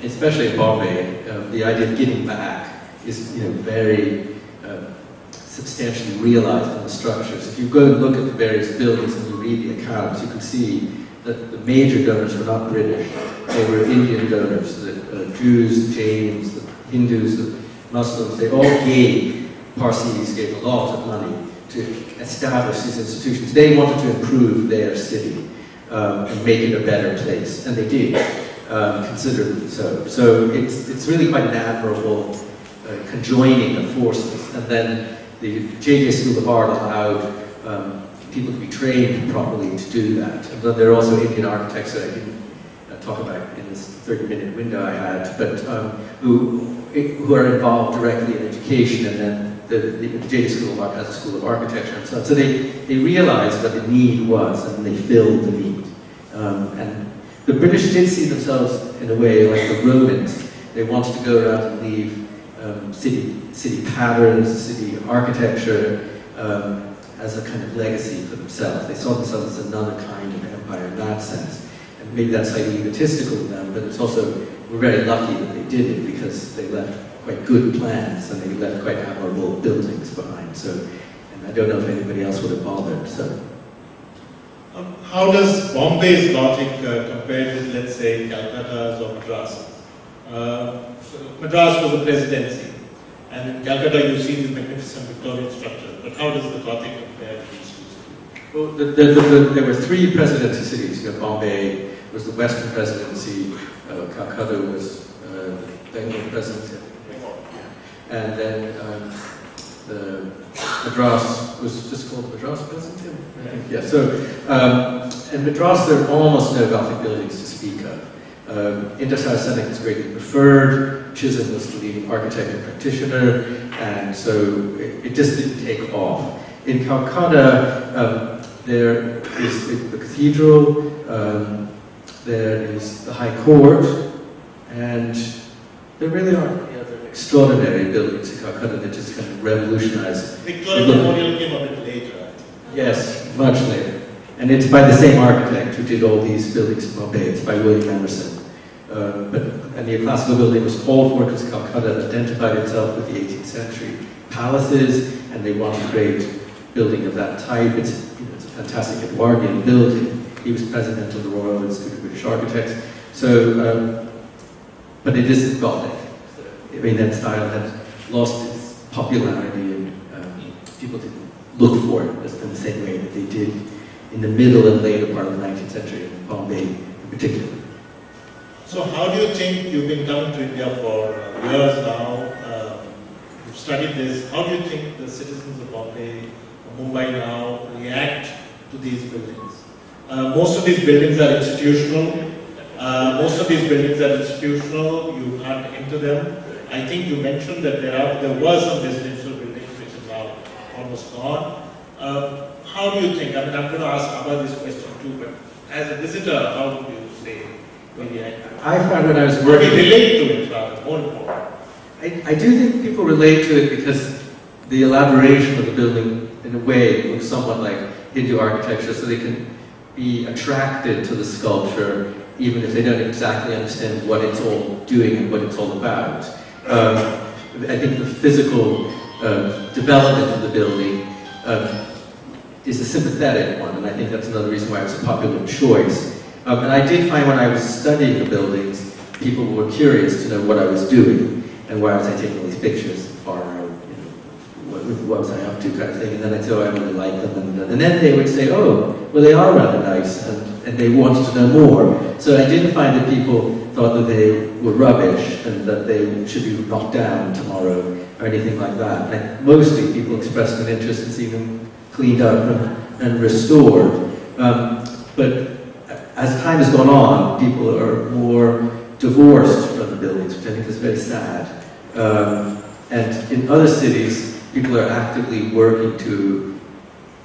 especially in Bombay, uh, the idea of giving back is, you know, very uh, substantially realized in the structures. If you go and look at the various buildings and you read the accounts, you can see that the major donors were not British; they were Indian donors. The uh, Jews, the Jains, the Hindus, the Muslims, they all gave. Parsis gave a lot of money to establish these institutions. They wanted to improve their city um, and make it a better place, and they did, um, considerably so. So it's, it's really quite an admirable uh, conjoining of forces. And then the JJ School of Art allowed um, people to be trained properly to do that. And then there are also Indian architects that I didn't uh, talk about in this 30-minute window I had, but um, who, who are involved directly in education and then the, the, JJ School of Art has a School of Architecture and so on. So they, they realized what the need was and they filled the need. Um, and the British did see themselves in a way like the Romans. They wanted to go around and leave um, city, city patterns, city architecture um, as a kind of legacy for themselves. They saw themselves as another kind of empire in that sense. And maybe that's slightly egotistical of them, but it's also, we're very lucky that they did it because they left quite good plans and they left quite admirable buildings behind. So, and I don't know if anybody else would have bothered. So,
Um, how does Bombay's Gothic uh, compare with, let's say, Calcutta's or Madras? Uh, Madras was a presidency, and in Calcutta you see these magnificent Victorian structure. But how does the Gothic compare to these
well, the, the, the, the, there were three presidency cities. You know, Bombay was the Western presidency, uh, Calcutta was uh, the Bengal presidency, and then um, the Madras was just called Madras presidency. I think. Yeah. So, um, in Madras there are almost no Gothic buildings to speak of. Um, Indo-Saracenic is greatly preferred. Chisholm was the leading architect and practitioner, and so it, it just didn't take off. In Calcutta, um, there is the, the cathedral, um, there is the High Court, and there really aren't extraordinary buildings in Calcutta that just kind of revolutionized.
Victoria Memorial came a bit later.
Yes, much later. And it's by the same architect who did all these buildings in Bombay. It's by William Emerson. Uh, but a neoclassical building was called for because Calcutta identified itself with the 18th century palaces, and they wanted a great building of that type. It's, you know, it's a fantastic Edwardian building. He was president of the Royal Institute of British Architects. So, um, but it isn't Gothic. I mean, that style had lost its popularity, and um, people didn't look for it in the same way that they did in the middle and later part of the 19th century, in Bombay in particular.
So how do you think you've been coming to India for uh, years now? Um, you've studied this. How do you think the citizens of Bombay, Mumbai now react to these buildings? Uh, most of these buildings are institutional. Uh, most of these buildings are institutional. You can't enter them. I think you mentioned that there are there were some residential buildings which are now almost gone. Uh, how do you think? I mean, I'm going to ask Abha this question too, but as a visitor, how would you say react?
I found when I was
Or we relate to it rather, more important.
I, I do think people relate to it because the elaboration of the building, in a way, looks somewhat like Hindu architecture, so they can be attracted to the sculpture even if they don't exactly understand what it's all doing and what it's all about. Um, I think the physical um, development of the building um, is a sympathetic one, and I think that's another reason why it's a popular choice. Um, and I did find when I was studying the buildings, people were curious to know what I was doing and why was I taking these pictures far out, you know, what, was I up to kind of thing. And then I'd say, oh, I really like them. And, and then they would say, oh, well, they are rather nice, and, and they wanted to know more. So I didn't find that people thought that they were rubbish and that they should be knocked down tomorrow or anything like that. Like, mostly people expressed an interest in seeing them cleaned up and, and restored. Um, but as time has gone on, people are more divorced from the buildings, which I think is very sad. Um, And in other cities, people are actively working to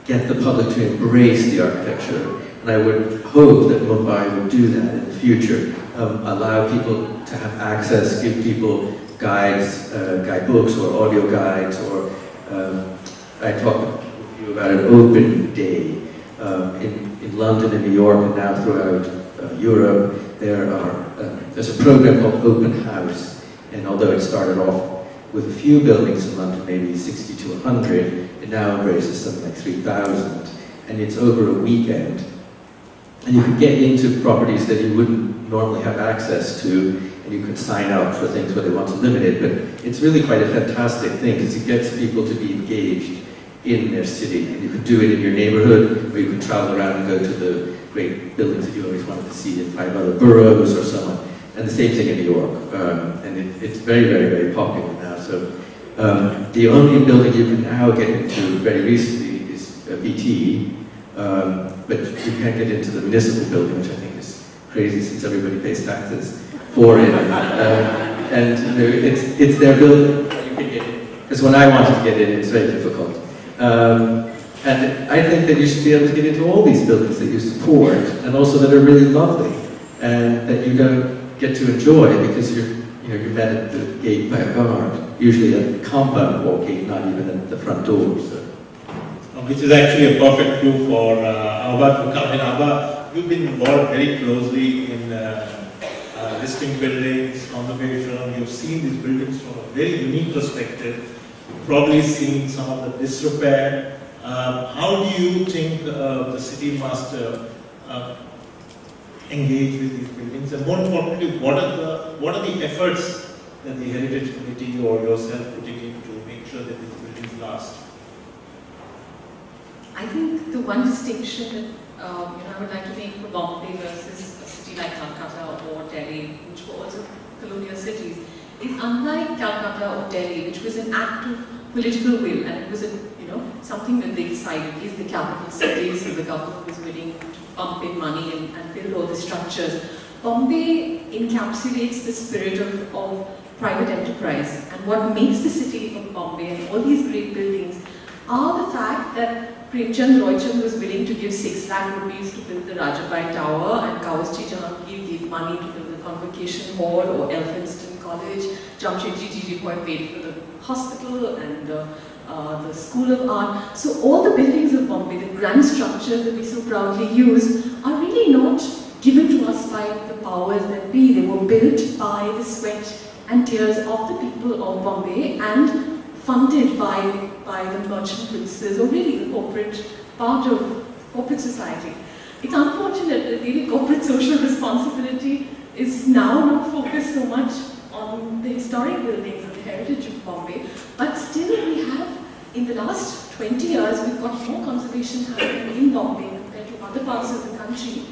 get the public to embrace the architecture. And I would hope that Mumbai would do that in the future, um, allow people to have access, give people guides, uh, guidebooks or audio guides, or um, I talked with you about an open day um, in, in London and New York and now throughout uh, Europe. There are, uh, there's a program called Open House, and although it started off with a few buildings in London, maybe 60 to 100, it now embraces something like 3,000, and it's over a weekend. And you can get into properties that you wouldn't normally have access to, and you can sign up for things where they want to limit it, but it's really quite a fantastic thing because it gets people to be engaged in their city. And you can do it in your neighborhood, or you can travel around and go to the great buildings that you always wanted to see in five other boroughs or so on. And the same thing in New York. Um, and it, it's very, very, very popular. So um, the only building you can now get into very recently is uh, VT, um, but you can't get into the municipal building, which I think is crazy since everybody pays taxes for it. Um, and it's, it's their building. You can get in. Because when I wanted to get in, it's very difficult. Um, and I think that you should be able to get into all these buildings that you support, and also that are really lovely, and that you don't get to enjoy because you're, you know, you're met at the gate by a guard, usually a compound walking, not even at the front door. So.
Uh, Which is actually a perfect clue for uh, Abha to come in. Abha, you've been involved very closely in uh, uh, listing buildings, conservation. You've seen these buildings from a very unique perspective. Probably seen some of the disrepair. Um, how do you think uh, the city must uh, engage with these buildings? And more importantly, what are the what are the efforts the Heritage Committee or yourself putting in to make sure that these buildings last?
I think the one distinction that um, you know, I would like to make for Bombay versus a city like Calcutta or Delhi, which were also colonial cities, is unlike Calcutta or Delhi, which was an act of political will and it was a, you know something that they decided is the capital city, so the government was willing to pump in money and, and build all the structures. Bombay encapsulates the spirit of, of private enterprise and what makes the city of Bombay and all these great buildings are the fact that Premchand Roychand was willing to give 6 lakh rupees to build the Rajabai Tower and Kawasji Jahangir gave money to build the Convocation Hall or Elphinstone College. Jamshedji Jejeebhoy paid for the hospital and the, uh, the School of Art. So all the buildings of Bombay, the grand structures that we so proudly use, are really not given to us by the powers that be. They were built by the sweat and tears of the people of Bombay and funded by, by the merchant princes or really the corporate part of corporate society. It's unfortunate that really corporate social responsibility is now not focused so much on the historic buildings and the heritage of Bombay, but still we have, in the last 20 years, we've got more conservation happening in Bombay compared to other parts of the country.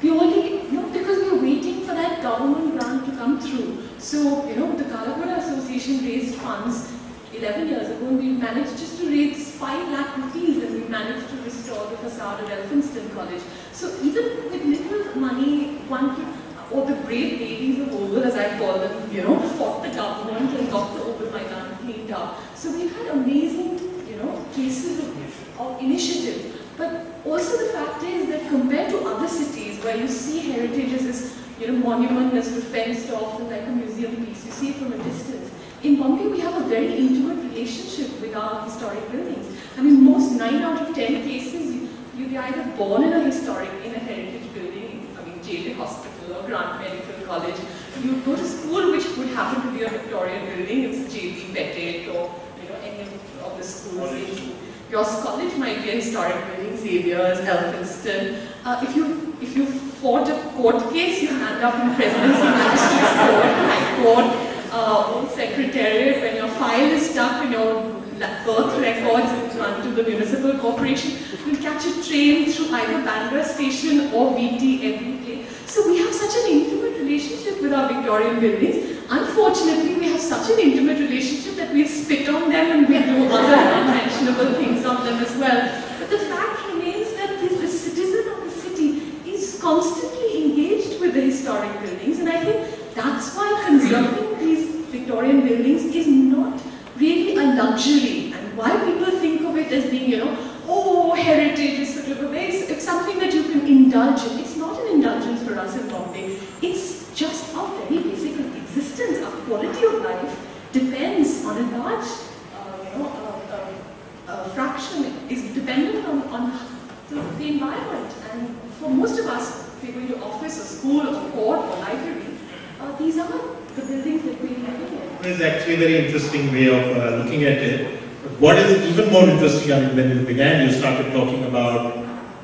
Purely, know, because we are waiting for that government grant to come through. So, you know, the Kala Ghoda Association raised funds 11 years ago and we managed just to raise 5 lakh rupees and we managed to restore the facade at Elphinstone College. So even with little money, one could, or the brave ladies of Oval, as I call them, you know, fought the government and got the Oval Maidan cleaned up. So we've had amazing, you know, cases of, of initiative. But also the fact is that compared to other cities where you see heritage as you know, monument that's fenced off and like a museum piece, you see it from a distance. In Bombay, we have a very intimate relationship with our historic buildings. I mean, most 9 out of 10 cases, you, you'll be either born in a historic, in a heritage building, I mean, JJ Hospital or Grant Medical College. You go to school, which would happen to be a Victorian building, it's JB Petit or, you know, any of the schools. Your college might be a historic building, Xavier's, Elphinstone. Uh, if you if you fought a court case, you end up in Presidency Magistrates Court, High Court, uh, Secretariat, when your file is stuck in your birth records in front of the municipal corporation, you'll catch a train through either Bandra station or VT every day. So we have such an intimate relationship with our Victorian buildings. Unfortunately, we have such an intimate relationship that we spit on them and we do other unmentionable things on them as well. But the fact remains that the, the citizen of the city is constantly engaged with the historic buildings and I think that's why conserving these Victorian buildings is not really a luxury and why people think of it as being, you know, oh, heritage is sort of a very, it's something that you can indulge in. It's not an indulgence for us in Bombay. It's just our very basic existence. Our quality of life depends on a large, uh, you know, uh, uh, uh, fraction is dependent on, on the, the environment. And for most of us, if we're going to office or school or court or library, uh, these are the buildings that we're living in.
It's actually a very interesting way of uh, looking at it. What is even more interesting, I mean, when you began, you started talking about,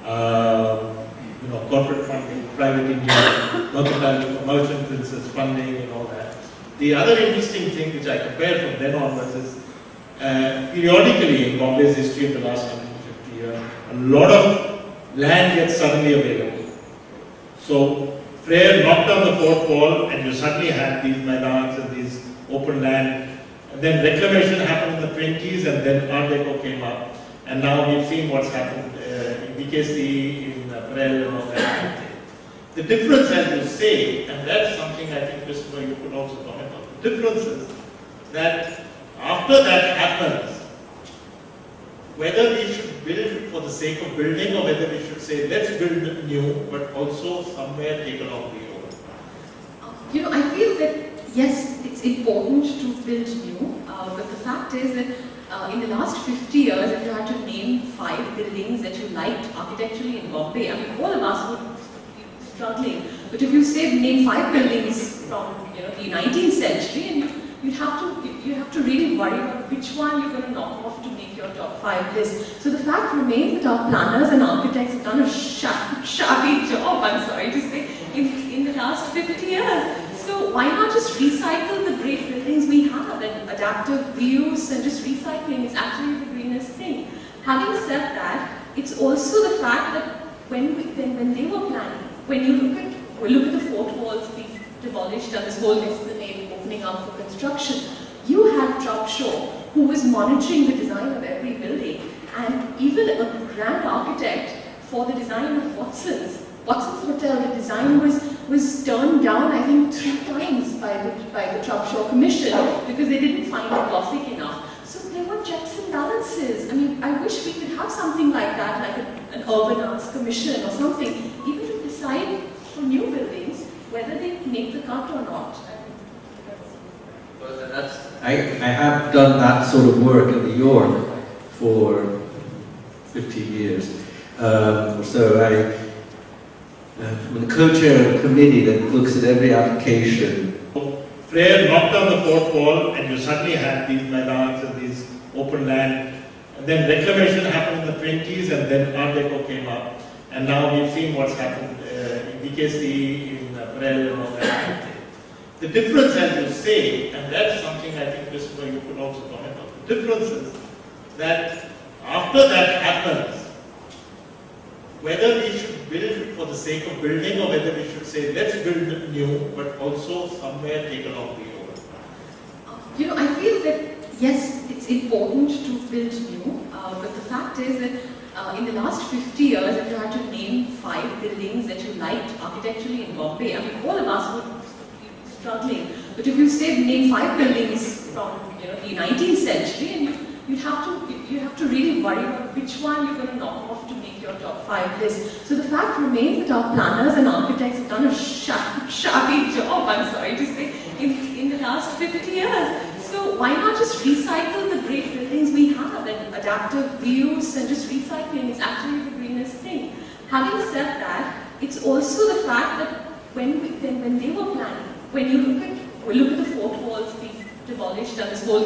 uh, you know, corporate funding, private India, mercantile, merchant princess funding and all that. The other interesting thing which I compare from then onwards is, uh, periodically in Bombay's history of the last 150 years, a lot of land gets suddenly available. So Frere knocked down the fort wall and you suddenly had these maidans and these open land. Then reclamation happened in the 20s and then Art came up. And now we've seen what's happened uh, in BKC, in uh, and all that. The difference, as you say, and that's something I think, Christopher, you could also comment on. The difference is that after that happens, whether we should build for the sake of building or whether we should say, let's build new, but also somewhere take along the old.
You know, I feel that yes, it's important to build new, uh, but the fact is that uh, in the last 50 years, if you had to name five buildings that you liked architecturally in Bombay, I mean, all of us would be struggling. But if you say name five buildings from you know the 19th century, and you, have to you have to really worry about which one you're going to knock off to make your top five list. So the fact remains that our planners and architects have done a shabby, shabby job. I'm sorry to say in in the last 50 years. So why not just recycle the great buildings we have and adaptive reuse and just recycling is actually the greenest thing. Having said that, it's also the fact that when, we, when, when they were planning, when you look at, look at the fort walls being demolished and this whole esplanade opening up for construction, you had Trubshawe, who was monitoring the design of every building, and even a grand architect for the design of Watson's. Watson's Hotel, the design was, was turned down, I think, three times by the, by the Trubshawe Commission because they didn't find it Gothic enough. So there were checks and balances. I mean, I wish we could have something like that, like a, an urban arts commission or something, even to decide for new buildings whether they make the cut or not.
Well, that's, I, I have done that sort of work in New York for 15 years um, or so. I, uh, the co-chair of a committee that looks at every application.
Frere knocked down the fort wall and you suddenly had these maidans and these open land. And then reclamation happened in the 20s and then Art Deco came up. And now we've seen what's happened uh, in BKC, in uh, Parel and all that. The difference, as you say, and that's something I think, Christopher, you could also comment on. The difference is that after that happens, whether we should build for the sake of building or whether we should say, let's build new, but also somewhere take along the old.
You know, I feel that yes, it's important to build new, uh, but the fact is that uh, in the last 50 years, if you had to name five buildings that you liked architecturally in Bombay, I mean, all of us be struggling. But if you say name five buildings from you know, the 19th century, and you, have to you have to really worry about which one you're going to knock off to make your top five list. So the fact remains that our planners and architects have done a shabby, job, I'm sorry to say, in, in the last 50 years. So why not just recycle the great buildings we have and adaptive reuse and just recycling is actually the greenest thing. Having said that, it's also the fact that when, we, when, when they were planning, when you look at, look at the fort walls being demolished and this whole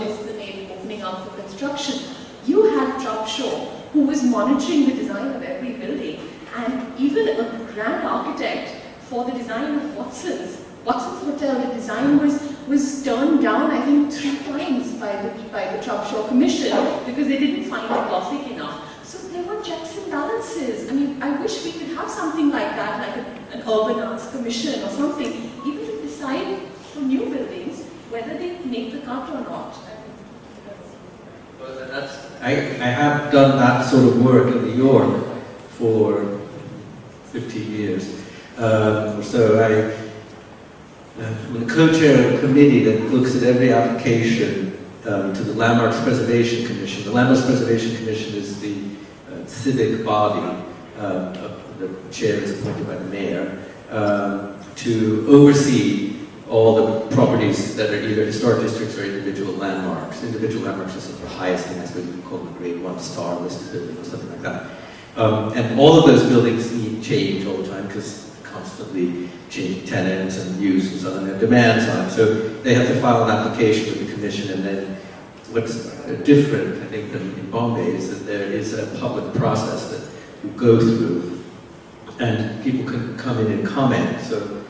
up for construction, you had Trubshawe, who was monitoring the design of every building, and even a grand architect for the design of Watson's. Watson's Hotel, the design was, was turned down, I think, three times by the, by the Trubshawe Commission because they didn't find it Gothic enough. So there were checks and balances. I mean, I wish we could have something like that, like a, an urban arts commission or something, even to decide for new buildings whether they make the cut or not.
I, I have done that sort of work in New York for 15 years um, so. I, uh, I'm the co-chair of a committee that looks at every application
um, to the Landmarks Preservation Commission. The Landmarks Preservation Commission is the uh, civic body, uh, the chair is appointed by the mayor, um, to oversee all the properties that are either historic districts or individual landmarks. Individual landmarks is the highest thing, I suppose you call them a grade one star listed building or something like that. Um, and all of those buildings need change all the time because constantly changing tenants and use and so on, and demands on. So they have to file an application with the commission and then what's different, I think, than in Bombay is that there is a public process that you go through and people can come in and comment. So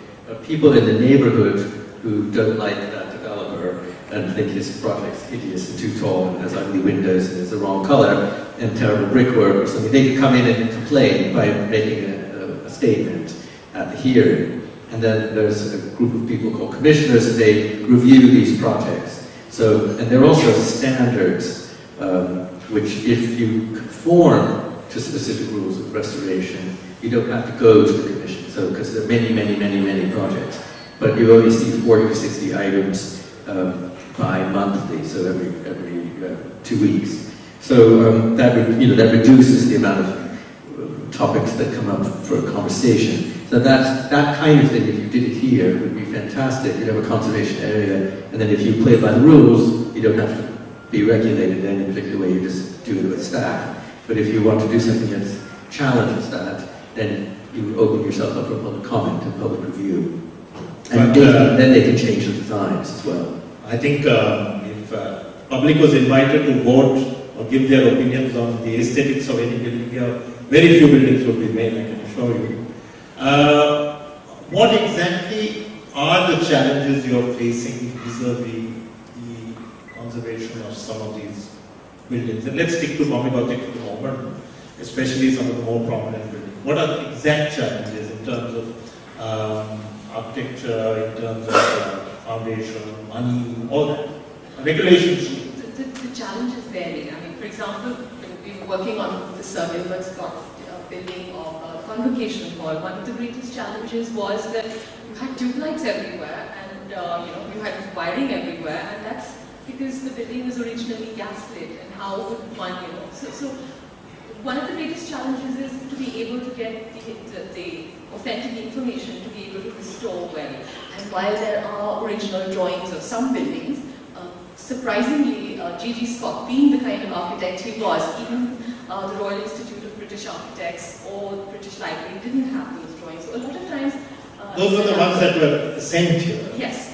people in the neighborhood who don't like that developer and think his project's hideous and too tall and has ugly windows and is the wrong color and terrible brickwork or something, they can come in and complain by making a, a, a statement at the hearing. And then there's a group of people called commissioners and they review these projects. So, and there are also standards um, which if you conform to specific rules of restoration, you don't have to go to the commission. So, because there are many, many, many, many projects, but you only see 40 to 60 items um, bi-monthly, so every every uh, two weeks. So um, that you know that reduces the amount of uh, topics that come up for a conversation. So that that kind of thing, if you did it here, would be fantastic. You'd have a conservation area, and then if you play by the rules, you don't have to be regulated in any particular way. You just do it with staff. But if you want to do something that challenges that, then you would open yourself up for public comment and public review. And
But,
they-
uh,
then they can change the designs as well.
I think um, if uh, public was invited to vote or give their opinions on the aesthetics of any building here, very few buildings would be made, I can assure you. Uh, what exactly are the challenges you're facing vis-a-vis the conservation of some of these buildings? And let's stick to Bombay Gothic at the moment, especially some of the more prominent buildings. What are the exact challenges in terms of um, architecture, in terms of uh, foundation, money, all that? Regulations.
The, the, the challenges vary. I mean, for example, we were working on the Scott uh, building of a convocation hall. One of the greatest challenges was that you had tube lights everywhere and uh, you know you had wiring everywhere, and that's because the building was originally gaslit. And how would one, you know? So, so one of the greatest challenges is to be able to get the, the, the authentic information to be able to restore well. And while there are original drawings of some buildings, uh, surprisingly, uh, G.G. Scott, being the kind of architect he was, even uh, the Royal Institute of British Architects or the British Library didn't have those drawings. So a lot of times... Uh,
Those were the ones that were sent here.
Yes, yes.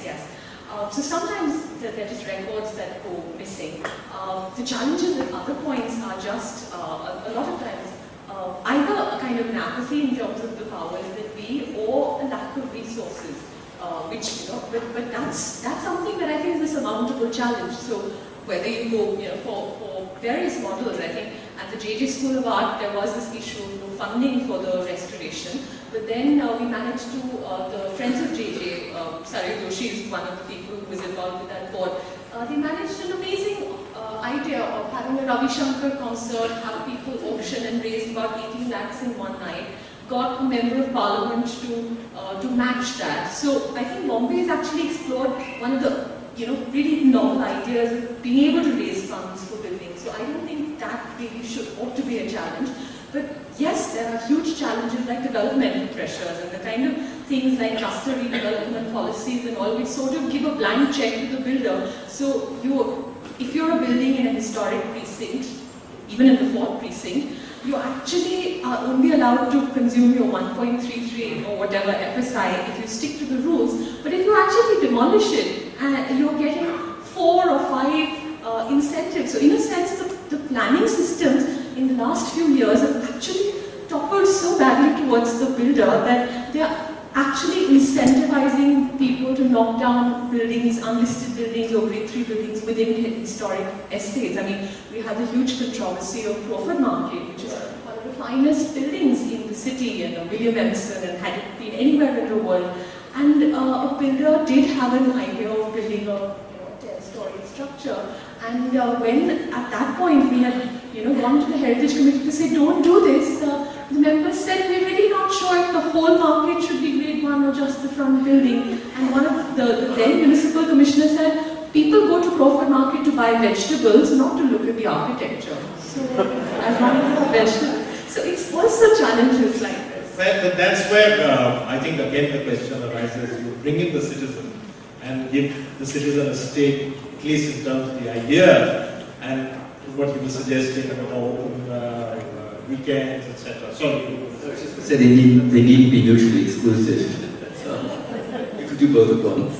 So sometimes there is records that go missing. Uh, the challenges at other points are just, uh, a, a lot of times, uh, either a kind of an apathy in terms of the powers that be or a lack of resources. Uh, which, you know, but, but that's, that's something that I think is a surmountable challenge. So whether you go, you know, for, for various models, I think at the JJ School of Art, there was this issue of no funding for the restoration. But then uh, we managed to, uh, the Friends of JJ, uh, Sari Doshi is one of the people who was involved with that board, uh, they managed an amazing uh, idea of having a Ravi Shankar concert, have people auction and raise about 18 lakhs in one night, got a member of parliament to, uh, to match that. So I think Bombay has actually explored one of the you know, really novel ideas of being able to raise funds for buildings. So I don't think that really should ought to be a challenge. But yes, there are huge challenges like developmental pressures and the kind of things like cluster redevelopment policies and all, which sort of give a blank check to the builder. So you, if you're a building in a historic precinct, even in the Fort precinct, you actually are only allowed to consume your 1.33 or whatever FSI if you stick to the rules. But if you actually demolish it, and you're getting four or five uh, incentives. So in a sense, the, the planning systems in the last few years have actually toppled so badly towards the builder that they are actually incentivizing people to knock down buildings, unlisted buildings or grade 3 buildings within historic estates. I mean, we had the huge controversy of Crawford Market, which is one of the finest buildings in the city, and uh, William Emerson, and had it been anywhere in the world. And uh, a builder did have an idea of building a you know, 10-story structure. And uh, when at that point we had you know, gone to the Heritage Committee to say, don't do this, uh, the members said, we're really not sure if the whole market should be grade one or just the front building. And one of the, the then municipal commissioner said, people go to Crawford Market to buy vegetables, not to look at the architecture. So, as one of vegetables. So it's also challenges like this.
Well, that's where uh, I think again the question arises. You bring in the citizen and give the citizen a stake, at least in terms of the idea and what you were suggesting, about open uh, weekends, etc. Sorry.
Say they need they needn't be mutually exclusive. So you could do both at once.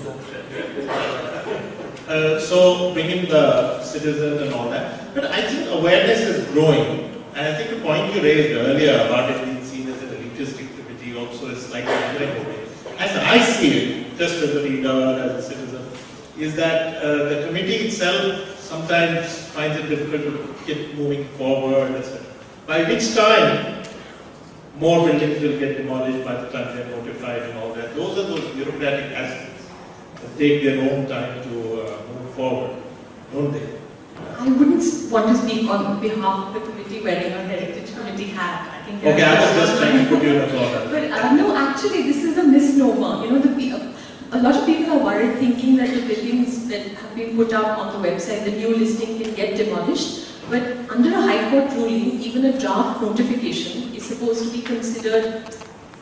Uh, so bring in the citizen and all that. But I think awareness is growing. And I think the point you raised earlier about it being seen as an elitist is slightly different way. As I see it, just as a reader, as a citizen, is that uh, the committee itself sometimes finds it difficult to keep moving forward, etc. By which time, more buildings will get demolished by the time they're notified and all that. Those are those bureaucratic aspects that take their own time to uh, move forward, don't they?
I wouldn't want to speak on behalf of the committee wearing a heritage committee hat. I think
Okay, I was just trying to put you in a corner.
But uh, no, actually, this is a misnomer. You know, the, pe- a lot of people are worried thinking that the buildings that have been put up on the website, the new listing can get demolished. But under a High Court ruling, even a draft notification is supposed to be considered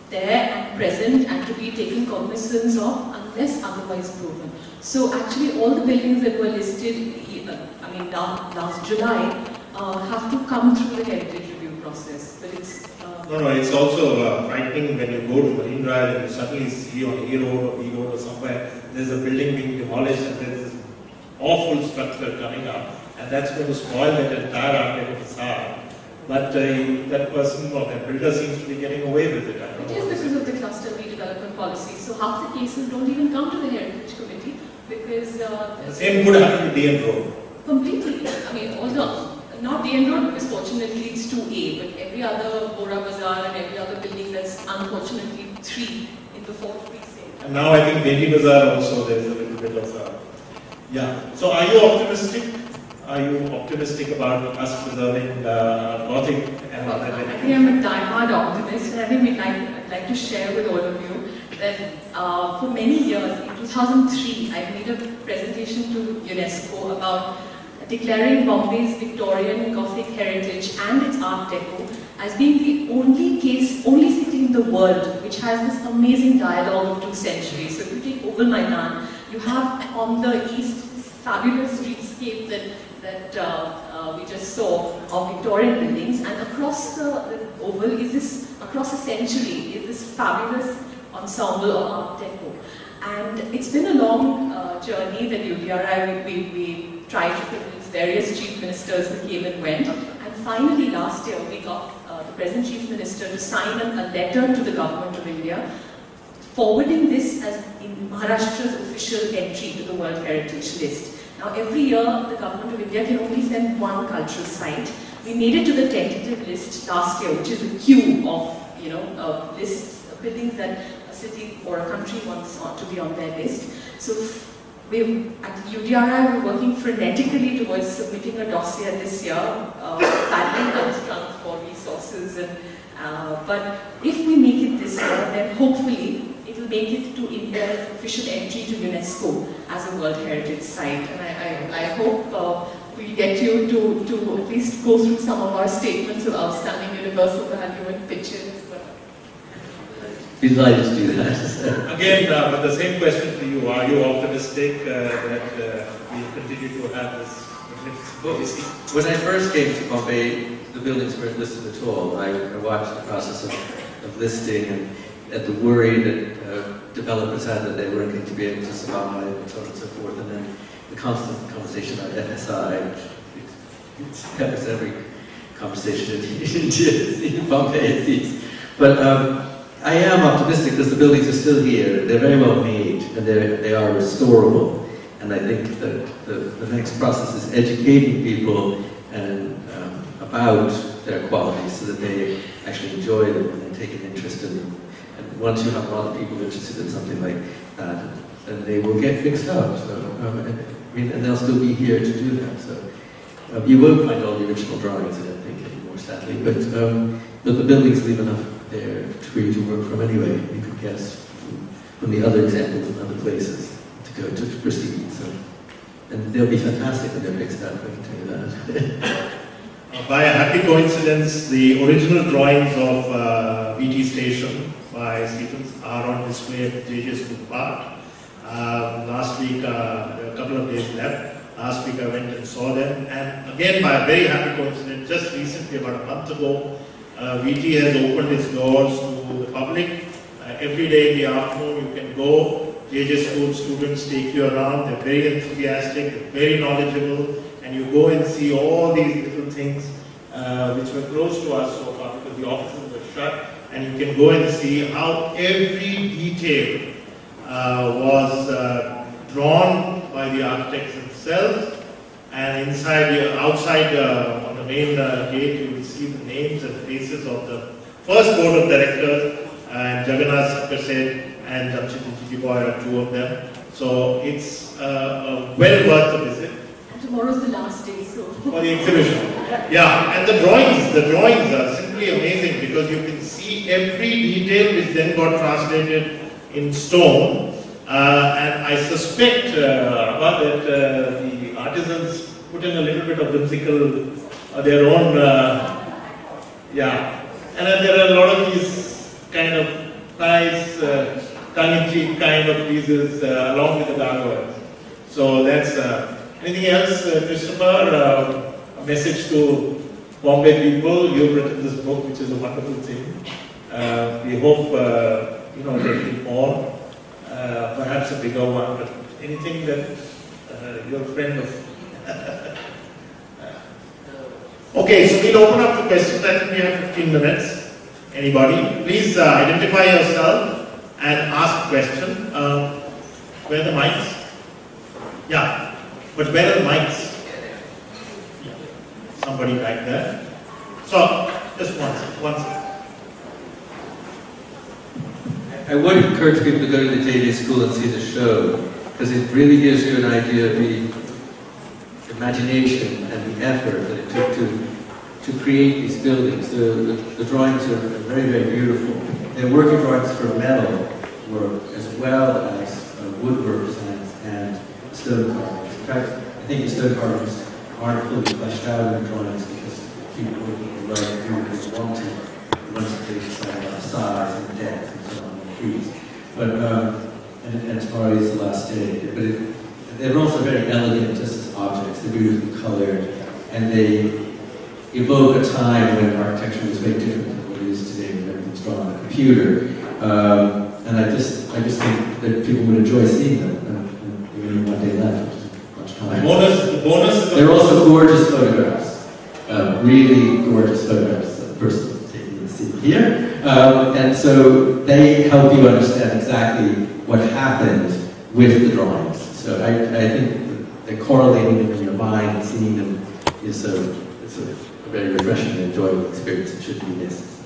there and present and to be taken cognizance of unless otherwise proven. So actually all the buildings that were listed, uh, I mean last, last July, uh, have to come through the heritage review process. But it's uh,
No, no, it's also uh, frightening when you go to Marine Drive and you suddenly see on A Road or B Road or somewhere, there's a building being demolished and there's this awful structure coming up, and that's going to spoil that entire arcade facade. But uh, that person or that builder seems to be getting away with it.
It is because of the cluster redevelopment policy. So half the cases don't even come to the Heritage Committee because uh,
The same could happen to DN Road.
completely, I mean, all the, not the end Road because fortunately it's 2A, but every other Bora Bazaar and every other building that's unfortunately 3 in the Fort precinct.
And now I think Bhendi Bazaar also there's a little bit of a, yeah. So are you optimistic? Are you optimistic about us preserving uh, Gothic and
Well, I think I'm a die-hard optimist, and I think we'd like, I'd like to share with all of you that uh, for many years, in 2003, I made a presentation to UNESCO about declaring Bombay's Victorian Gothic heritage and its Art Deco as being the only case, only city in the world which has this amazing dialogue of two centuries. So if you take Oval Maidan, you have on the east fabulous streetscape that that uh, uh, we just saw of Victorian buildings, and across the, the oval is this, across a century, is this fabulous ensemble of Art Deco. And it's been a long uh, journey that UDRI, we, we, we tried to various chief ministers who came and went, and finally last year we got uh, the present chief minister to sign a, letter to the government of India forwarding this as Maharashtra's official entry to the World Heritage List. Now, every year, the government of India can only send one cultural site. We made it to the tentative list last year, which is a queue of, you know, uh, lists, buildings that a city or a country wants to be on their list. So, we at UDRI, we're working frenetically towards submitting a dossier this year, uh, battling for resources. And, uh, but if we make it this year, then hopefully it will make it to India's official entry to UNESCO as a World Heritage Site. And I, I, I hope uh, we get you to, to at least go through some of our statements of outstanding universal value and pitches.
To do that.
Again, uh, but the same question to you. Are you optimistic uh, that uh, we continue to have this?
When I first came to Bombay, the buildings weren't listed at all. I, I watched the process of, of listing and at the worry that uh, developers had that they weren't going to be able to survive and so on and so forth. And then the constant conversation about FSI, which it every conversation in India, in Bombay it seems. But um, I am optimistic because the buildings are still here. They're very well made and they're, restorable. And I think that the, the next process is educating people and um, about their qualities so that they actually enjoy them and they take an interest in them. And once you have a lot of people interested in something like that, then they will get fixed up. So, um, and, I mean, and they'll still be here to do that. So um, you won't find all the original drawings, I don't think, anymore, sadly. But, um, but the buildings leave enough there for you to work from anyway. You could guess from, the other examples in other places to go to proceed. So. And they'll be fantastic when they're fixed up, I can tell you that.
Uh, by a happy coincidence, the original drawings of uh, VT Station by Stevens are on display at JJ School Park. Uh, last week, uh, a couple of days left. Last week I went and saw them, and again by a very happy coincidence, just recently, about a month ago, uh, VT has opened its doors to the public. Uh, every day in the afternoon, you can go. JJ School students take you around. They're very enthusiastic, very knowledgeable, and you go and see all these little things uh, which were closed to us so far because the offices were shut, and you can go and see how every detail uh, was uh, drawn by the architects themselves. And inside, the outside uh, main gate, you will see the names and faces of the first board of directors, and Jagannath Shankarshet and Jamsetjee Jejeebhoy are two of them. So it's uh, well worth a visit
And tomorrow's the last day, so.
for the exhibition. Yeah, and the drawings, the drawings are simply amazing because you can see every detail which then got translated in stone. Uh, and I suspect uh, that uh, the artisans put in a little bit of whimsical, their own, uh, yeah. And then there are a lot of these kind of nice, uh, tongue-in-cheek kind of pieces uh, along with the gargoyles. So that's uh, anything else, uh, Christopher? Uh, a message to Bombay people. You've written this book, which is a wonderful thing. Uh, we hope uh, you know there will be more, uh, perhaps a bigger one. But anything that uh, your friend of. okay, so we'll open up to questions. I think we have 15 minutes. Anybody, please uh, identify yourself and ask question. Um, where are the mics? Yeah, but where are the mics? Yeah. Somebody back there. So, just one second.
I would encourage people to go to the JJ School and see the show, because it really gives you an idea of the imagination and the effort that it took to, to create these buildings. The, the, the drawings are very, very beautiful. They're working drawings for metal work as well as uh, woodwork designs and stone carvings. In fact, I think the stone carvings aren't fully fleshed out in the drawings because people wouldn't like to do this wanting once they decide on size and depth and so on and the trees. But um, and, and tomorrow is the last day. But it, they're also very elegant just as objects. They're beautifully colored, and they evoke a time when architecture was very different than what it is today, when everything's drawn on a computer. Um, and I just, I just think that people would enjoy seeing them. And, and we only one day left, much
The
time.
bonus, the bonus
They're also gorgeous photographs, uh, really gorgeous photographs. The person taking the seat here, um, and so they help you understand exactly what happened with the drawings. So I, I think that correlating them in your mind and seeing them is a, it's a, very refreshing and enjoyable experience. It should be missed.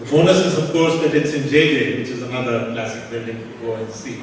The bonus is, of course, that it's in JJ, which is another classic building to go and see.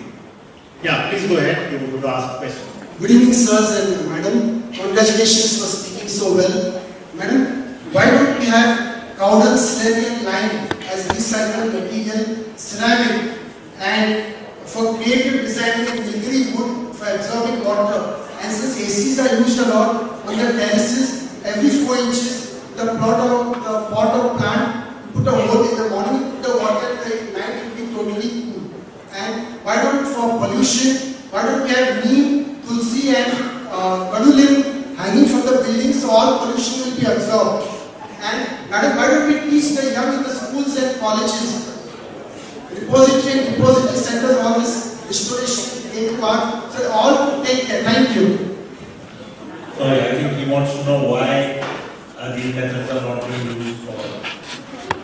Yeah, please go ahead. You would ask a question.
Good evening, sirs and madam. Congratulations for speaking so well. Madam, why don't we have Cowden Slavonian line as recycled material, ceramic, and for creative design with hickory wood for absorbing water. And since ACs are used a lot on the terraces, every four inches, the plot of the pot of plant, put a hole in the morning, the water, at night will be totally cool. And why don't for pollution, why don't we have neem, tulsi and uh, gadulim hanging from the building so all pollution will be absorbed. And why don't we teach the young in the schools and colleges, repository and depository centers, all this restoration, creative art, so all take care. Thank you.
Sorry, I think he wants to know why uh, these methods are not being used for.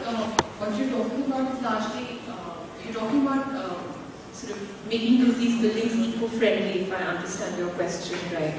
Uh, what you're talking about is largely, uh, you're talking about uh, sort of making these buildings eco-friendly, if I understand your question right.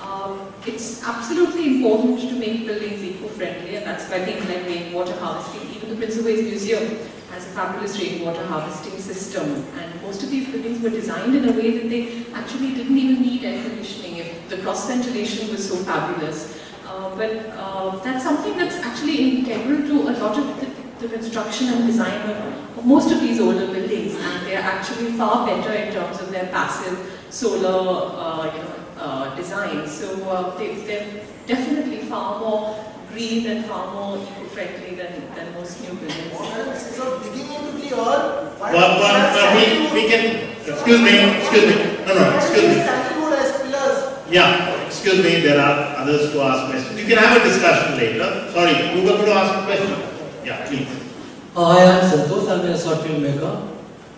Um, it's absolutely important to make buildings eco-friendly, and that's by things like rainwater harvesting. Even the Prince of Wales Museum has a fabulous rainwater harvesting system, and most of these buildings were designed in a way that they actually didn't even need air conditioning if the cross ventilation was so fabulous. Uh, but uh, that's something that's actually integral to a lot of the, the construction and design of, most of these older buildings, and they're actually far better in terms of their passive solar, uh, you know, uh, design. So uh, they, they're definitely far more green and far more eco-friendly than, than most new buildings.
So digging into the earth, why
Well,
don't
well, we, we can, excuse me, excuse me, no, no, excuse me.
Sandalwood as pillars.
Yeah, excuse me, there are others to ask questions. You can have a discussion later. Sorry, you were going to ask a question? Yeah, please.
Uh, I am Santosh, I am a short filmmaker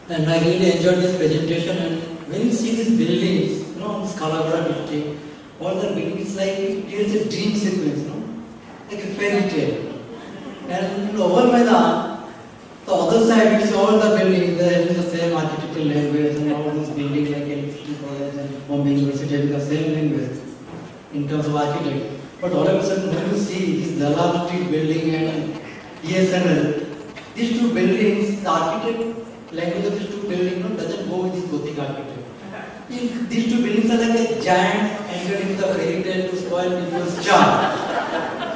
and I really enjoyed this presentation and when you see these buildings, you know, this Kala Ghoda district, all the buildings like it is a dream sequence, you know, like a fairy tale. And Oval Maidan, the other side is all the buildings, they have the same architectural language and all these buildings like University College and Bombay University have the same language in terms of architecture. But all of a sudden when you see this Dalal Street building and BSNL, these two buildings, the architect language of these two buildings doesn't go with this Gothic architecture. In- These two buildings are like a giant entered into the fairy tale to spoil people's charm.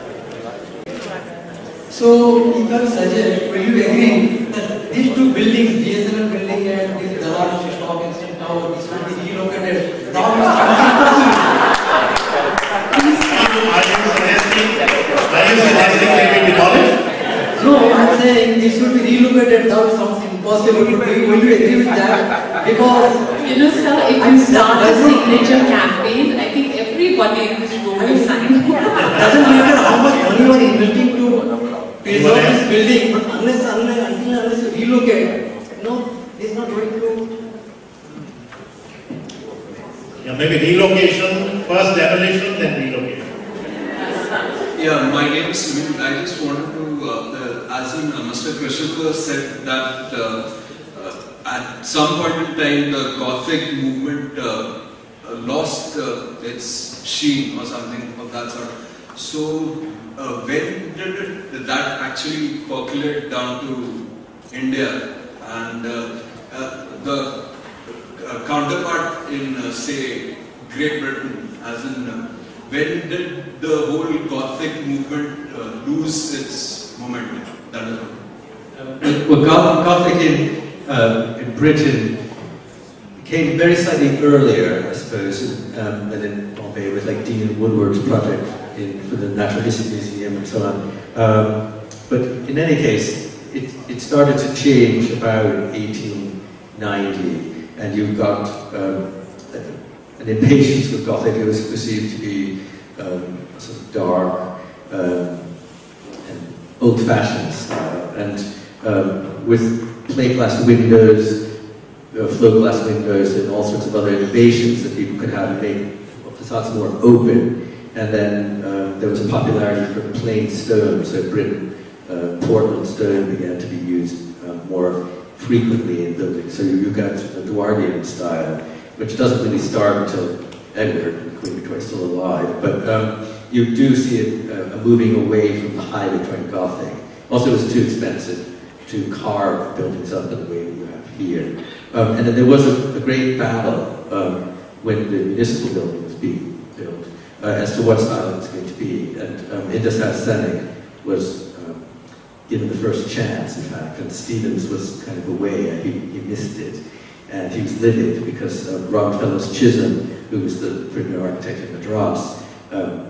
So, if I suggest, will you agree that these two buildings, BSNL building and this Dalal Stock Exchange Tower, this will be relocated? Now,
Are you suggesting, are you suggesting they be demolished?
No, I'm saying this should be relocated. That sounds impossible. Will you, will you agree with that? Because
You know, sir, if you start a signature campaign, I think everybody in this room will sign.
doesn't matter how much money you are investing to preserve this building, but unless, unless, until unless you relocate, no, it's not going to.
Yeah, maybe relocation, first demolition, then relocation.
Yeah, my name is Sumit. I just wanted to, uh, uh, as in uh, Mr. Christopher said that uh, uh, at some point in time the Gothic movement uh, uh, lost uh, its sheen or something of that sort. So uh, when did that actually percolate down to India and uh, uh, the uh, counterpart in, uh, say, Great Britain, as in uh, when did the whole Gothic movement uh, lose its momentum? That is.
Well, Gothic in, um, in Britain came very slightly earlier, I suppose, um, than in Bombay with like Dean Woodward's project in, for the Natural History Museum and so on. Um, but in any case, it, it started to change about 1890, and you got um, an impatience with Gothic. It was perceived to be um, sort of dark um, and old-fashioned style, and um, with plate glass windows, uh, flow glass windows, and all sorts of other innovations that people could have to make facades more open. And then um, there was a popularity for plain stone, so Britain, uh, Portland stone began to be used uh, more frequently in buildings. So you, got the Edwardian style, which doesn't really start until Edward, Queen Victoria's still alive, but um, you do see it uh, moving away from the high Victorian Gothic. Also, it was too expensive to carve buildings up in the way you have here. Um, and then there was a, a great battle um, when the municipal building was being uh, as to what style it was going to be. And um, Indo-Saracenic was um, given the first chance, in fact, and Stevens was kind of away, uh, he, he missed it. And he was livid because uh, Robert Fellowes Chisholm, who was the premier architect in Madras, um,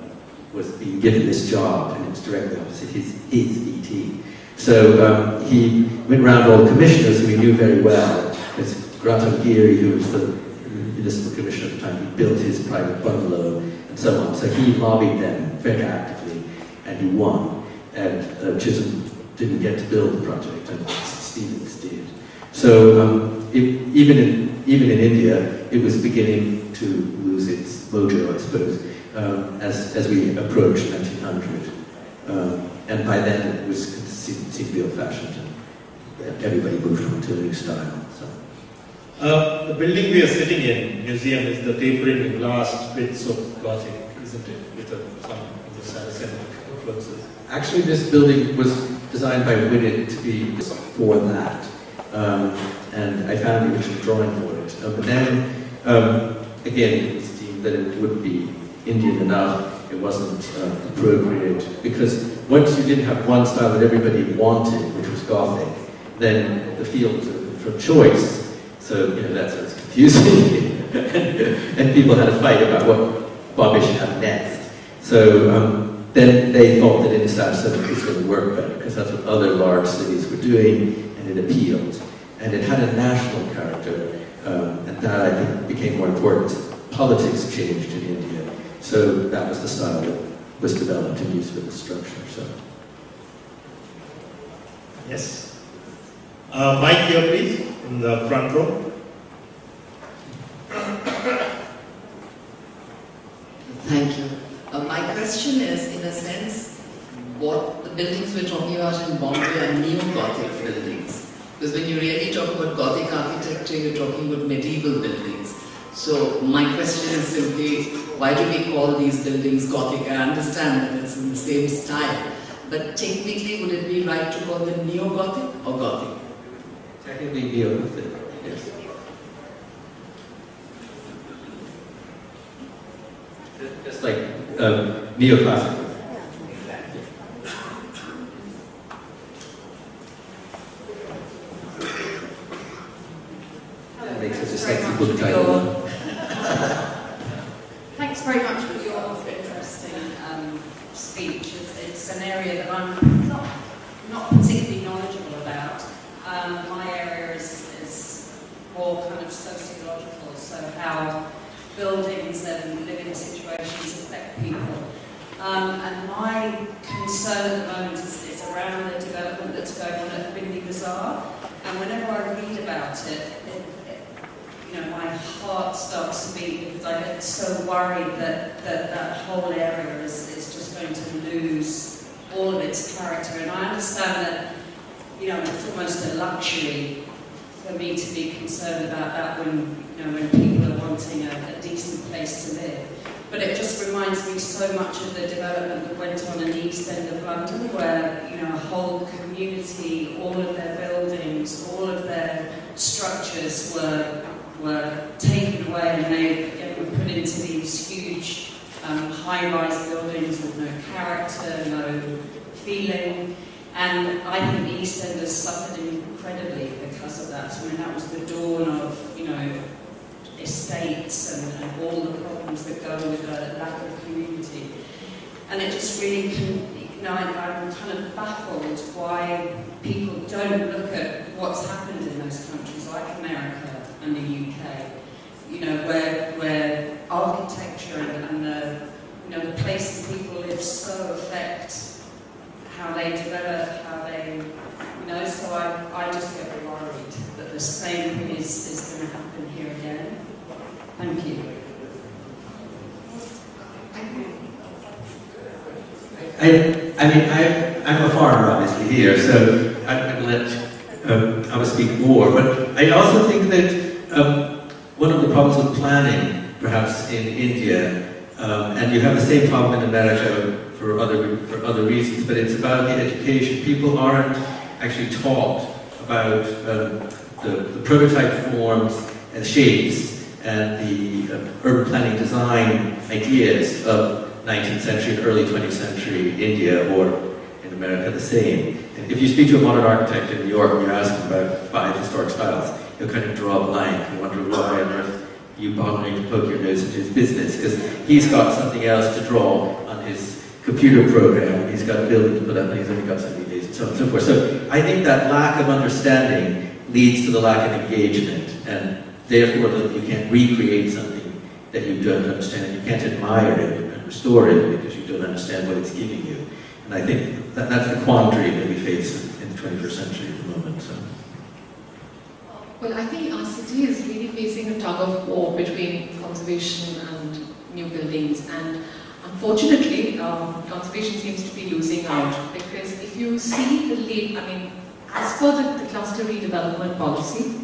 was being given this job, and it was directly opposite his, his VT. So um, he went around all the commissioners who he knew very well. There's Grattan Geary, who was the municipal commissioner at the time, he built his private bungalow so on. So he lobbied them very actively, and he won. And uh, Chisholm didn't get to build the project, and Stevens did. So um, it, even in even in India, it was beginning to lose its mojo, I suppose, um, as as we approached 1900. Um, and by then, it was seemed, seemed to be old-fashioned, and everybody moved on to a new style. So.
Uh, the building we are sitting in, museum, is the tapering last bits of Gothic, isn't it? With some of the Saracen influences.
Actually, this building was designed by Wittet to be for that, um, and I found the original drawing for it. Uh, but then, um, again, it deemed that it would be Indian enough. It wasn't uh, appropriate because once you didn't have one style that everybody wanted, which was Gothic, then the field for choice. So you know that's what's confusing.
and people had a fight about what Bobby should have next. So um, then they thought that Indo-Saracenic was going to work better because that's what other large cities were doing and it appealed. And it had a national character um, and that I think became more important. Politics changed in India. So that was the style that was developed and used for the structure. So.
Yes. Uh, Mike here, please, in the front row.
Thank you. Uh, my question is, in a sense, what the buildings we're talking about in Bombay are neo-Gothic buildings. Because when you really talk about Gothic architecture, you're talking about medieval buildings. So my question is simply, why do we call these buildings Gothic? I understand that it's in the same style, but technically, would it be right to call them neo-Gothic or Gothic?
Technically neo-Gothic, yes. Just like um, neoclassical. Have the same problem in America for other for other reasons, but it's about the education. People aren't actually taught about um, the, the prototype forms and shapes and the uh, urban planning design ideas of 19th century and early 20th century India or in America the same. And if you speak to a modern architect in New York and you ask him about five historic styles, he'll kind of draw a blank and wonder why on earth you bothering to poke your nose into his business because he's got something else to draw on his computer program he's got a building to put up and he's only got so many days and so on and so forth. So I think that lack of understanding leads to the lack of engagement and therefore that you can't recreate something that you don't understand. You can't admire it and restore it because you don't understand what it's giving you. And I think that, that's the quandary that we face in, in the 21st century at the moment. So.
Well, I think our city is really facing a tug of war between conservation and new buildings. And unfortunately, um, conservation seems to be losing out because if you see the late, I mean, as per the, the cluster redevelopment policy,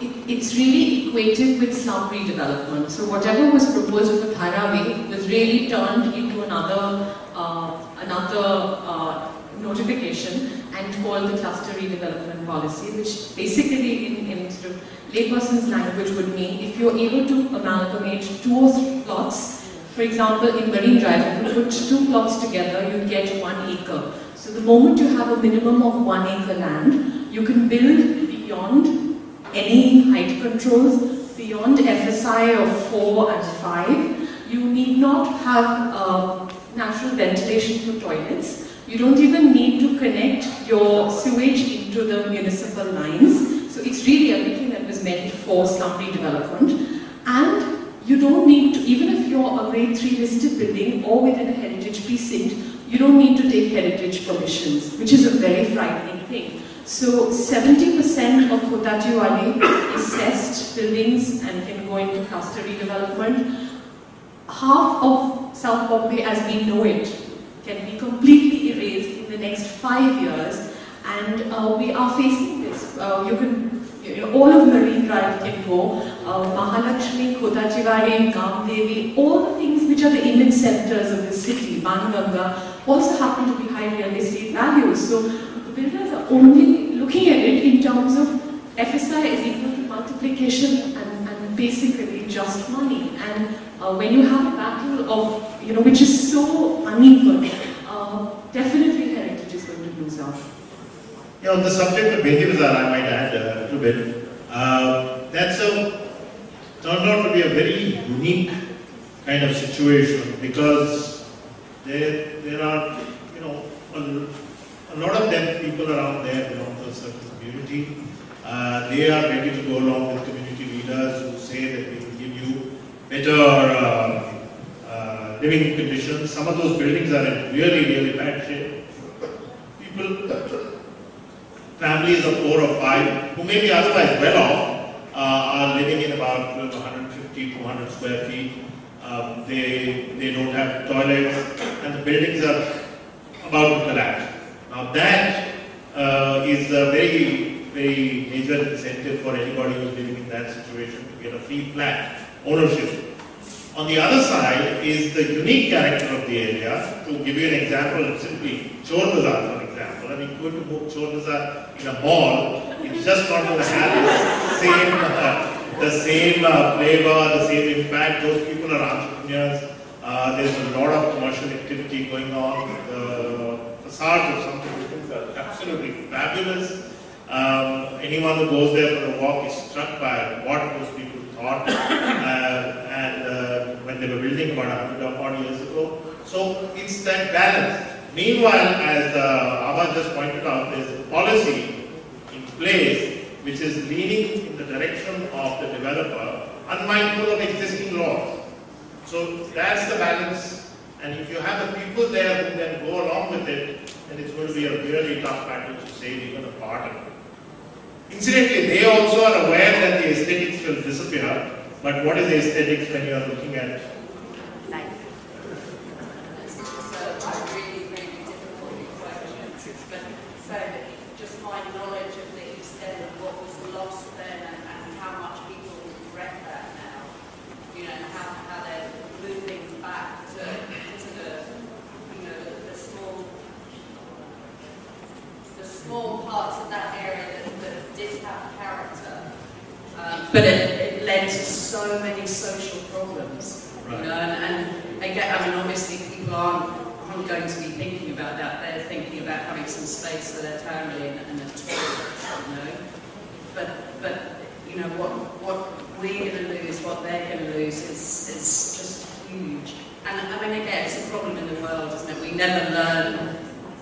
it, it's really equated with slum redevelopment. So whatever was proposed for Dharavi was really turned into another uh, another uh, notification and called the cluster redevelopment policy, which basically in, in sort of layperson's language would mean if you're able to amalgamate two or three plots, for example, in Marine Drive, if you put two plots together, you get one acre. So the moment you have a minimum of one acre land, you can build beyond any height controls, beyond FSI of 4 and 5, you need not have uh, natural ventilation for toilets. You don't even need to connect your sewage into the municipal lines. So it's really everything that was meant for slum redevelopment. And you don't need to, even if you're a grade 3 listed building or within a heritage precinct, you don't need to take heritage permissions, which is a very frightening thing. So 70% of Khotachiwadi is cessed buildings and can go into cluster redevelopment. Half of South Bombay as we know it can be completely erased in the next five years and uh, we are facing this. Uh, you can, you know, all of Marine Drive can go, uh, Mahalakshmi, Gamdevi, all the things which are the image centers of the city, Banganga, also happen to be high real estate values. So the builders are only looking at it in terms of FSI is equal to multiplication and basically just money. And uh, when you have a battle of, you know, which is so uneven, uh, definitely heritage is going to lose out.
You know, the subject of Bazaar, I might add a little bit, uh, that's a, turned out to be a very unique kind of situation because there, there are, you know, a, lot of deaf people around there belong to a certain community. Uh, they are ready to go along with community leaders who say that we will give you better uh, uh, living conditions. Some of those buildings are in really, really bad shape. People families of four or five who may be otherwise well off uh, are living in about 150, 200 square feet. Um, they, they don't have toilets and the buildings are about to collapse. Now that uh, is a very, very major incentive for anybody who's living in that situation to get a free flat ownership. On the other side is the unique character of the area. To give you an example, simply Chor Bazaar, for example. I mean, going to book Chor Bazaar in a mall, it's just not going to have the same, uh, the same uh, flavor, the same impact. Those people are entrepreneurs. Uh, there's a lot of commercial activity going on. The facades of some buildings are absolutely fabulous. Um, anyone who goes there for a walk is struck by what those people thought uh, and uh, when they were building about 100 or 40 years ago. So it's that balance. Meanwhile, as uh, Abha just pointed out, there's a policy in place which is leaning in the direction of the developer, unmindful of existing laws. So that's the balance. And if you have the people there who then go along with it, then it's going to be a really tough battle to save even a part of it. Incidentally, they also are aware that the aesthetics will disappear, but what is the aesthetics when you are looking at
So just my knowledge of the extent of what was lost then and, and how much people regret that now, you know, how, how they're moving back to, to the, you know, the, the small, the small parts of that area that, that did have character. Um, but it, it led to so many social problems, you know, and, and again, I mean, obviously people aren't aren't going to be thinking about that. They're thinking about having some space for their family and, and a toilet, you know. But, but you know, what, what we're going to lose, what they're going to lose is, is just huge. And I mean, again, it's a problem in the world, isn't it? We never learn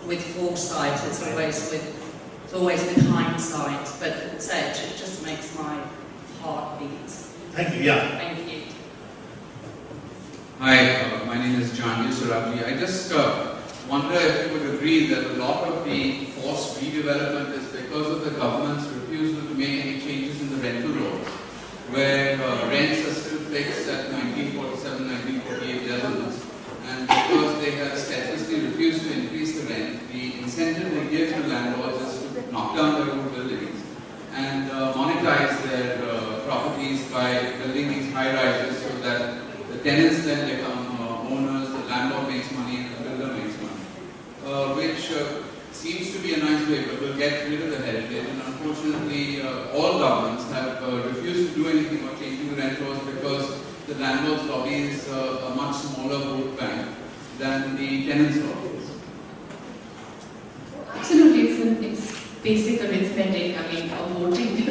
with foresight. It's always with, it's always with hindsight. But say, it just makes my heart beat.
Thank you. Yeah.
Thank you.
Hi, uh, my name is Janju Surabji. I just uh, wonder if you would agree that a lot of the forced redevelopment is because of the government's refusal to make any changes in the rental laws, where uh, rents are still fixed at 1947, 1948 levels, and because they have steadfastly refused to increase the rent, the incentive they give to landlords is to knock down their own buildings and uh, monetize their uh, properties by building these high rises so that the tenants then become uh, owners, the landlord makes money, and the builder makes money, uh, which uh, seems to be a nice way, but will get rid of the heritage. And unfortunately, uh, all governments have uh, refused to do anything about changing the rent laws because the landlord's lobby is uh, a much smaller vote bank than the tenants' lobby.
Absolutely, it's, an, it's basic arithmetic. I mean, a voting,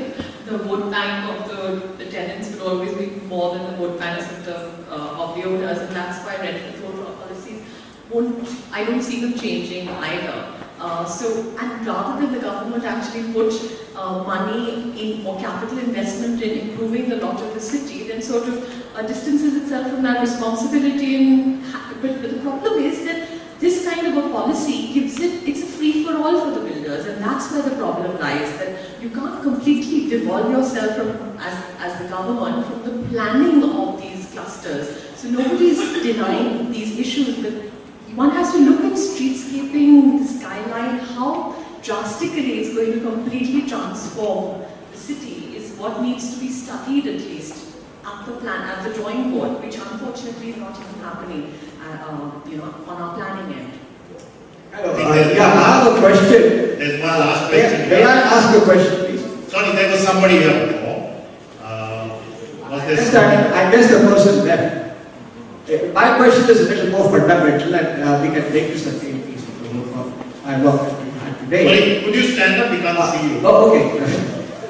the vote bank of the, the tenants will always fall in the vote banks of the uh, of the owners, and that's why rent control policies won't. I don't see them changing either. Uh, so, and rather than the government actually put uh, money in or capital investment in improving the lot of the city, then sort of uh, distances itself from that responsibility. And but, but the problem is that this kind of a policy gives it, it's a free for all for the builders, and that's where the problem lies. That you can't completely devolve yourself from, as, as the government, from the planning of these clusters. So nobody's denying these issues, but one has to look at streetscaping, the skyline, how drastically it's going to completely transform the city is what needs to be studied at least at the plan, at the drawing board, which unfortunately is not even happening, uh, uh, you know, on our planning end.
Hello. Uh, yeah, I have a question.
There's one last question.
May, may I ask a question, please?
Sorry, there was somebody here before. Uh, was there
Yes, I, I guess the person left. Uh, My question is a little more fundamental and uh, we can take this at the piece of the work of my work that we had today.
Sorry, could you stand up? We can't see you.
Oh, okay.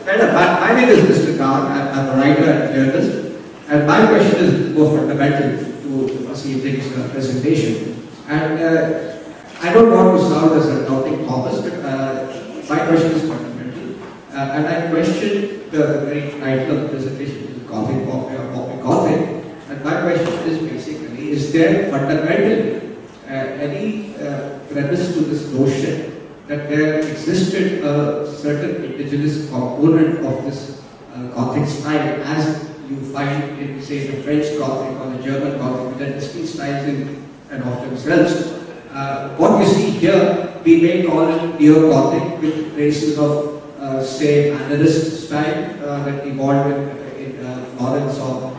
Madam, my, my name is Mr. Khan. I'm, a writer and journalist. And my question is more fundamental to Sing's uh, presentation. And uh, I don't want to sound as a doubting Thomas, but uh, my question is fundamental. Uh, and I question the very title of the presentation, Gothic Copy or Copy Gothic. My question is basically, is there fundamentally uh, any uh, premise to this notion that there existed a certain indigenous component of this uh, Gothic style as you find in, say, the French Gothic or the German Gothic, are distinct styles in and of themselves. Uh, what you see here, we may call it neo-Gothic with traces of, uh, say, Mannerist style uh, that evolved in, in Florence or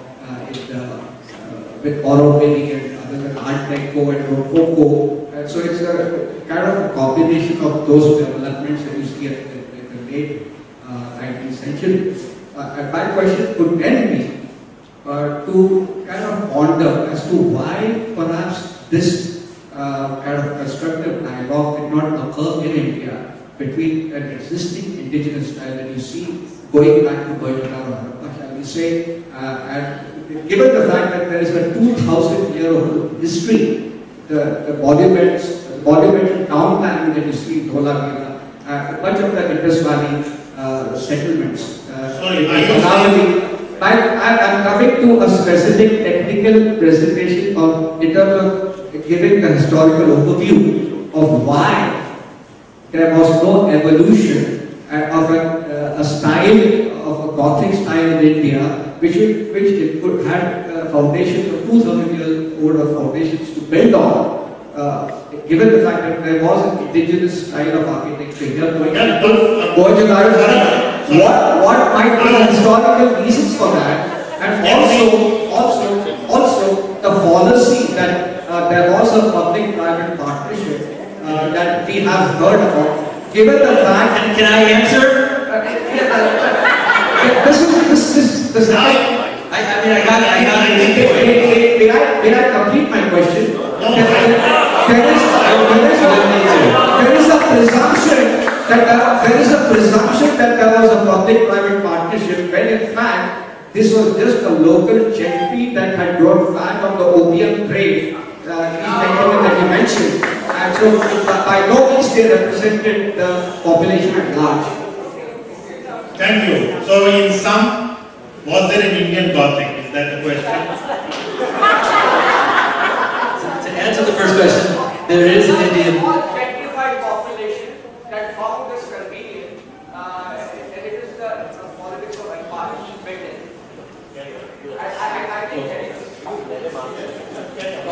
with Borromini and other than Art Deco and Rococo. And so it's a kind of a combination of those developments that you see at the, at the late uh, 19th century. Uh, and my question could then be uh, to kind of ponder as to why perhaps this uh, kind of constructive dialogue did not occur in India between an existing indigenous style that you see going back to Bergerac or Harappa, shall we say, uh, and given the fact that there is a 2,000 year old history, the, the monuments, the monumental town planning that you see in Dholavira, uh, much of the Indus Valley uh, settlements. Uh,
Sorry,
in
are you
Manavati, I, I, am coming to a specific technical presentation of, in terms of giving the historical overview of why there was no evolution uh, of a, uh, a style, of a Gothic style in India, which, it- which it could have uh, foundations of 2,000 years old of foundations to build on. Uh, given the fact that there was an indigenous style of architecture here going
Yeah, but-
Mohenjo-daro, what, what might be the historical reasons for that? And also, also, also the policy that uh, there was a public-private partnership uh, that we have heard about. Given the fact,
And can I answer?
Yeah, this is this this this.
I, I mean, I got, I got it.
Did, may, may I, may I complete my question? There is, there is, a presumption that there, there is a presumption that there was a public-private partnership when in fact this was just a local gentry that had grown fat on the opium trade, uh, these gentlemen that you mentioned. And so by by no means they represented the population at large.
Thank you. So in sum, was there an Indian Gothic? Is that the question?
To answer the first question, there is an Indian.
Gentrified population that found this convenient, uh, and it is the uh, politics of empire built. I, I, I think that is.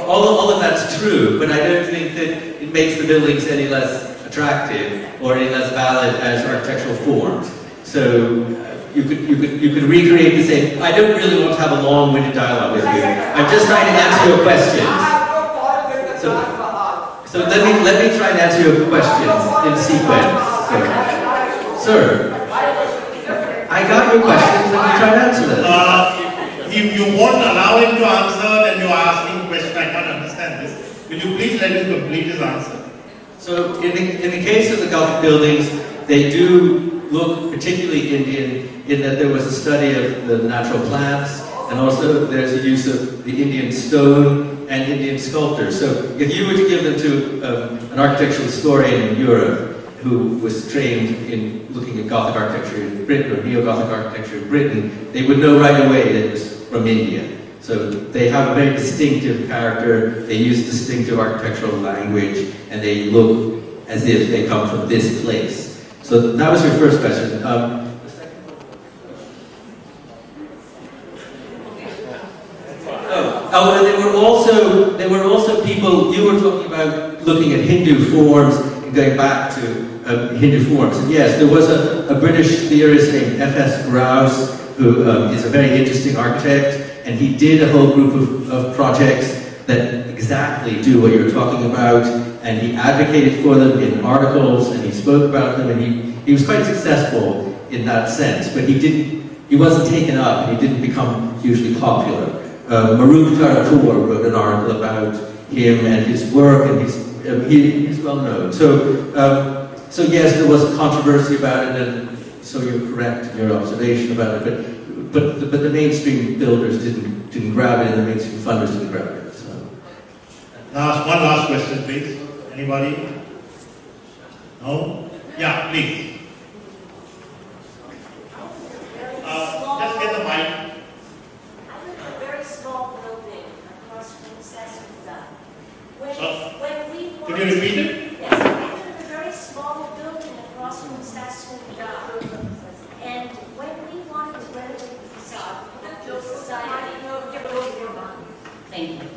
All, all of that's true, but I don't think that it makes the buildings any less attractive or any less valid as architectural forms. So uh, you could, you could, you could recreate the same. I don't really want to have a long-winded dialogue with you. I'm just trying to answer your questions. So, so let me let me try and answer your questions in sequence. So, sir, I got your questions. Let me try and answer them.
Uh, if you won't allow him to answer, then you are asking a question. I can't understand this. Will you please let him complete his answer?
So in the, in the case of the Gothic buildings, they do look particularly Indian in that there was a study of the natural plants
and also there's a use of the Indian stone and Indian sculptors. So if you were to give them to um, an architectural historian in Europe who was trained in looking at Gothic architecture in Britain or Neo-Gothic architecture in Britain, they would know right away that it was from India. So they have a very distinctive character, they use distinctive architectural language, and they look as if they come from this place. So that was your first question. Um, Oh, oh, and there were also there were also people. You were talking about looking at Hindu forms and going back to um, Hindu forms. And yes, there was a, a British theorist named F.S. Growse who um, is a very interesting architect, and he did a whole group of, of projects that exactly do what you're talking about, and he advocated for them in articles, and he spoke about them, and he, he was quite successful in that sense, but he didn't, he wasn't taken up, and he didn't become hugely popular. Uh, Maroon Karakur wrote an article about him and his work, and he's, um, he, he's well known. So, um, so yes, there was a controversy about it, and so you're correct in your observation about it, but, but, the, but the mainstream builders didn't, didn't grab it, and the mainstream funders didn't grab it. So.
Last, one last question, please. Anybody? No? Yeah, please. Uh, just get the mic.
a very small building across from Sassuza. When,
So,
when we
could you repeat it?
Yes, I live in a very small building across from Sassuza. And when we wanted to renovate the facade, the society, thank you.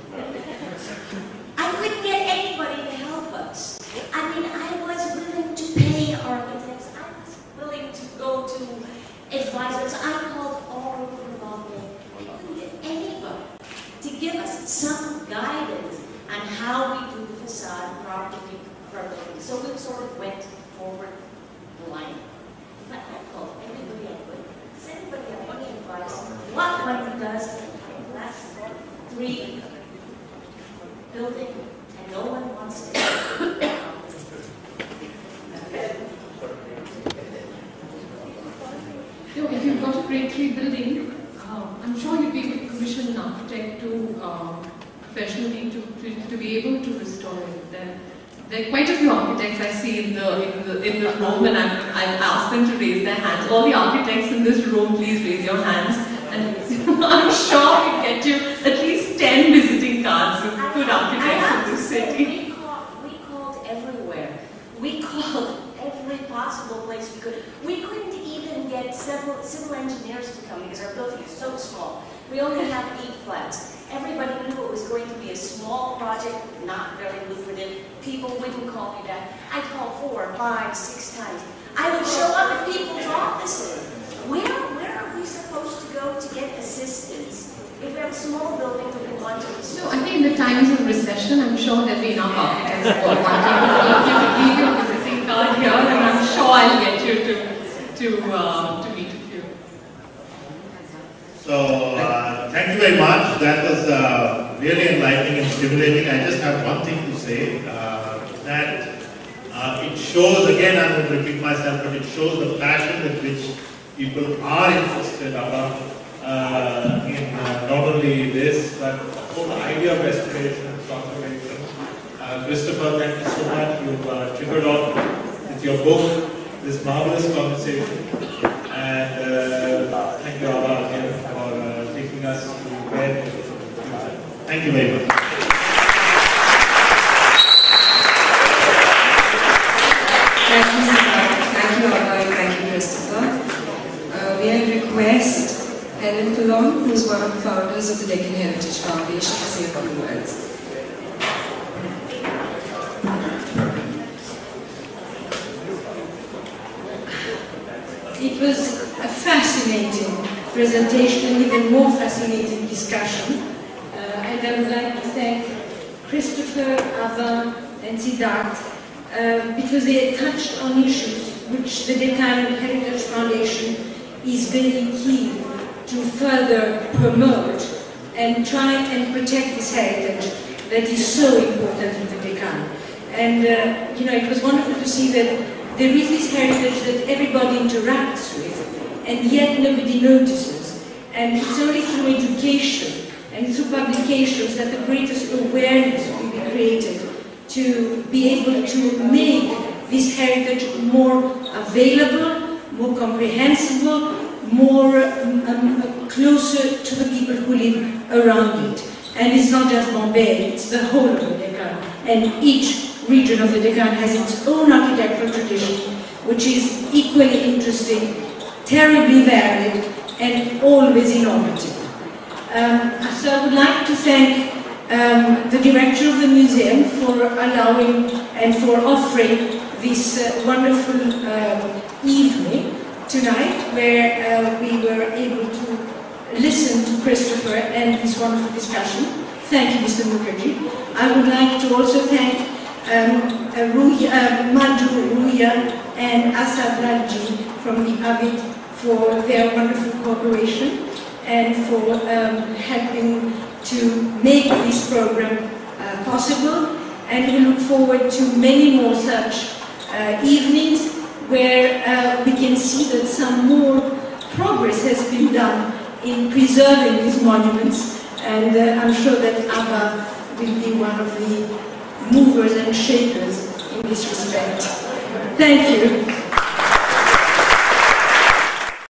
I couldn't get anybody to help us. I mean, I was willing to pay architects. I was willing to go to advisors. I called all over Bombay. I anybody to give us some guidance on how we do the facade properly. So we sort of went forward blind. But I called everybody I could. Does anybody have any advice? What one does last three building and no one wants to.
No, if you've got a grade three building, um, I'm sure you'd be able to commission an architect to um, professionally to, to, to be able to restore it. There, there are quite a few architects I see in the in the, in the room, and I've, I've asked them to raise their hands. All the architects in this room, please raise your hands. And I'm sure we get you at least 10 visiting cards of good architects
to
this city.
we called, we called everywhere. Called every possible place we could. We couldn't even get several civil engineers to come because our building is so small. We only have eight flats. Everybody knew it was going to be a small project, not very lucrative. People wouldn't call me back. I'd call four, five, six times. I would show up at people's offices. Where, where are we supposed to go to get assistance if we have a small building that we want to?
No, I think in the times of recession, I'm sure there'll be enough architects who are wanting to leave your visiting here, and I'm sure I'll get you to to uh, to meet with you.
So, uh, thank you very much. That was uh, really enlightening and stimulating. I just have one thing to say uh, that uh, it shows, again, I'm going to repeat myself, but it shows the passion with which people are interested about uh, in not only this, but the whole idea of restoration and conservation. Christopher, thank you so much. You've uh, triggered off your book this marvelous conversation. And uh, thank you, Abha, again, for uh, taking us to where. Thank you very much.
Thank you. Thank thank you, Christopher. Uh, we have request Helen Philon, who is one of the founders of the Deccan Heritage Foundation, to say a few words.
It was a fascinating presentation and even more fascinating discussion. Uh, and I would like to thank Christopher, Abha, and Sidharth uh, because they touched on issues which the Deccan Heritage Foundation is very keen to further promote and try and protect this heritage that is so important in the Deccan. And, uh, you know, it was wonderful to see that there is this heritage that everybody interacts with, and yet nobody notices. And it's only through education and through publications that the greatest awareness will be created to be able to make this heritage more available, more comprehensible, more um, um, closer to the people who live around it. And it's not just Bombay, it's the whole of Deccan. And each region of the Deccan has its own architectural tradition, which is equally interesting, terribly varied, and always innovative. Um, so I would like to thank um, the director of the museum for allowing and for offering this uh, wonderful um, evening tonight where uh, we were able to listen to Christopher and this wonderful discussion. Thank you, Mr. Mukherjee. I would like to also thank um, uh, Manju Ruia and Asad Lalljee from the AVID for their wonderful cooperation and for um, helping to make this program uh, possible. And we look forward to many more such uh, evenings where uh, we can see that some more progress has been done in preserving these monuments. And uh, I'm sure that Abha will be one of the movers and shakers in this respect. Thank you.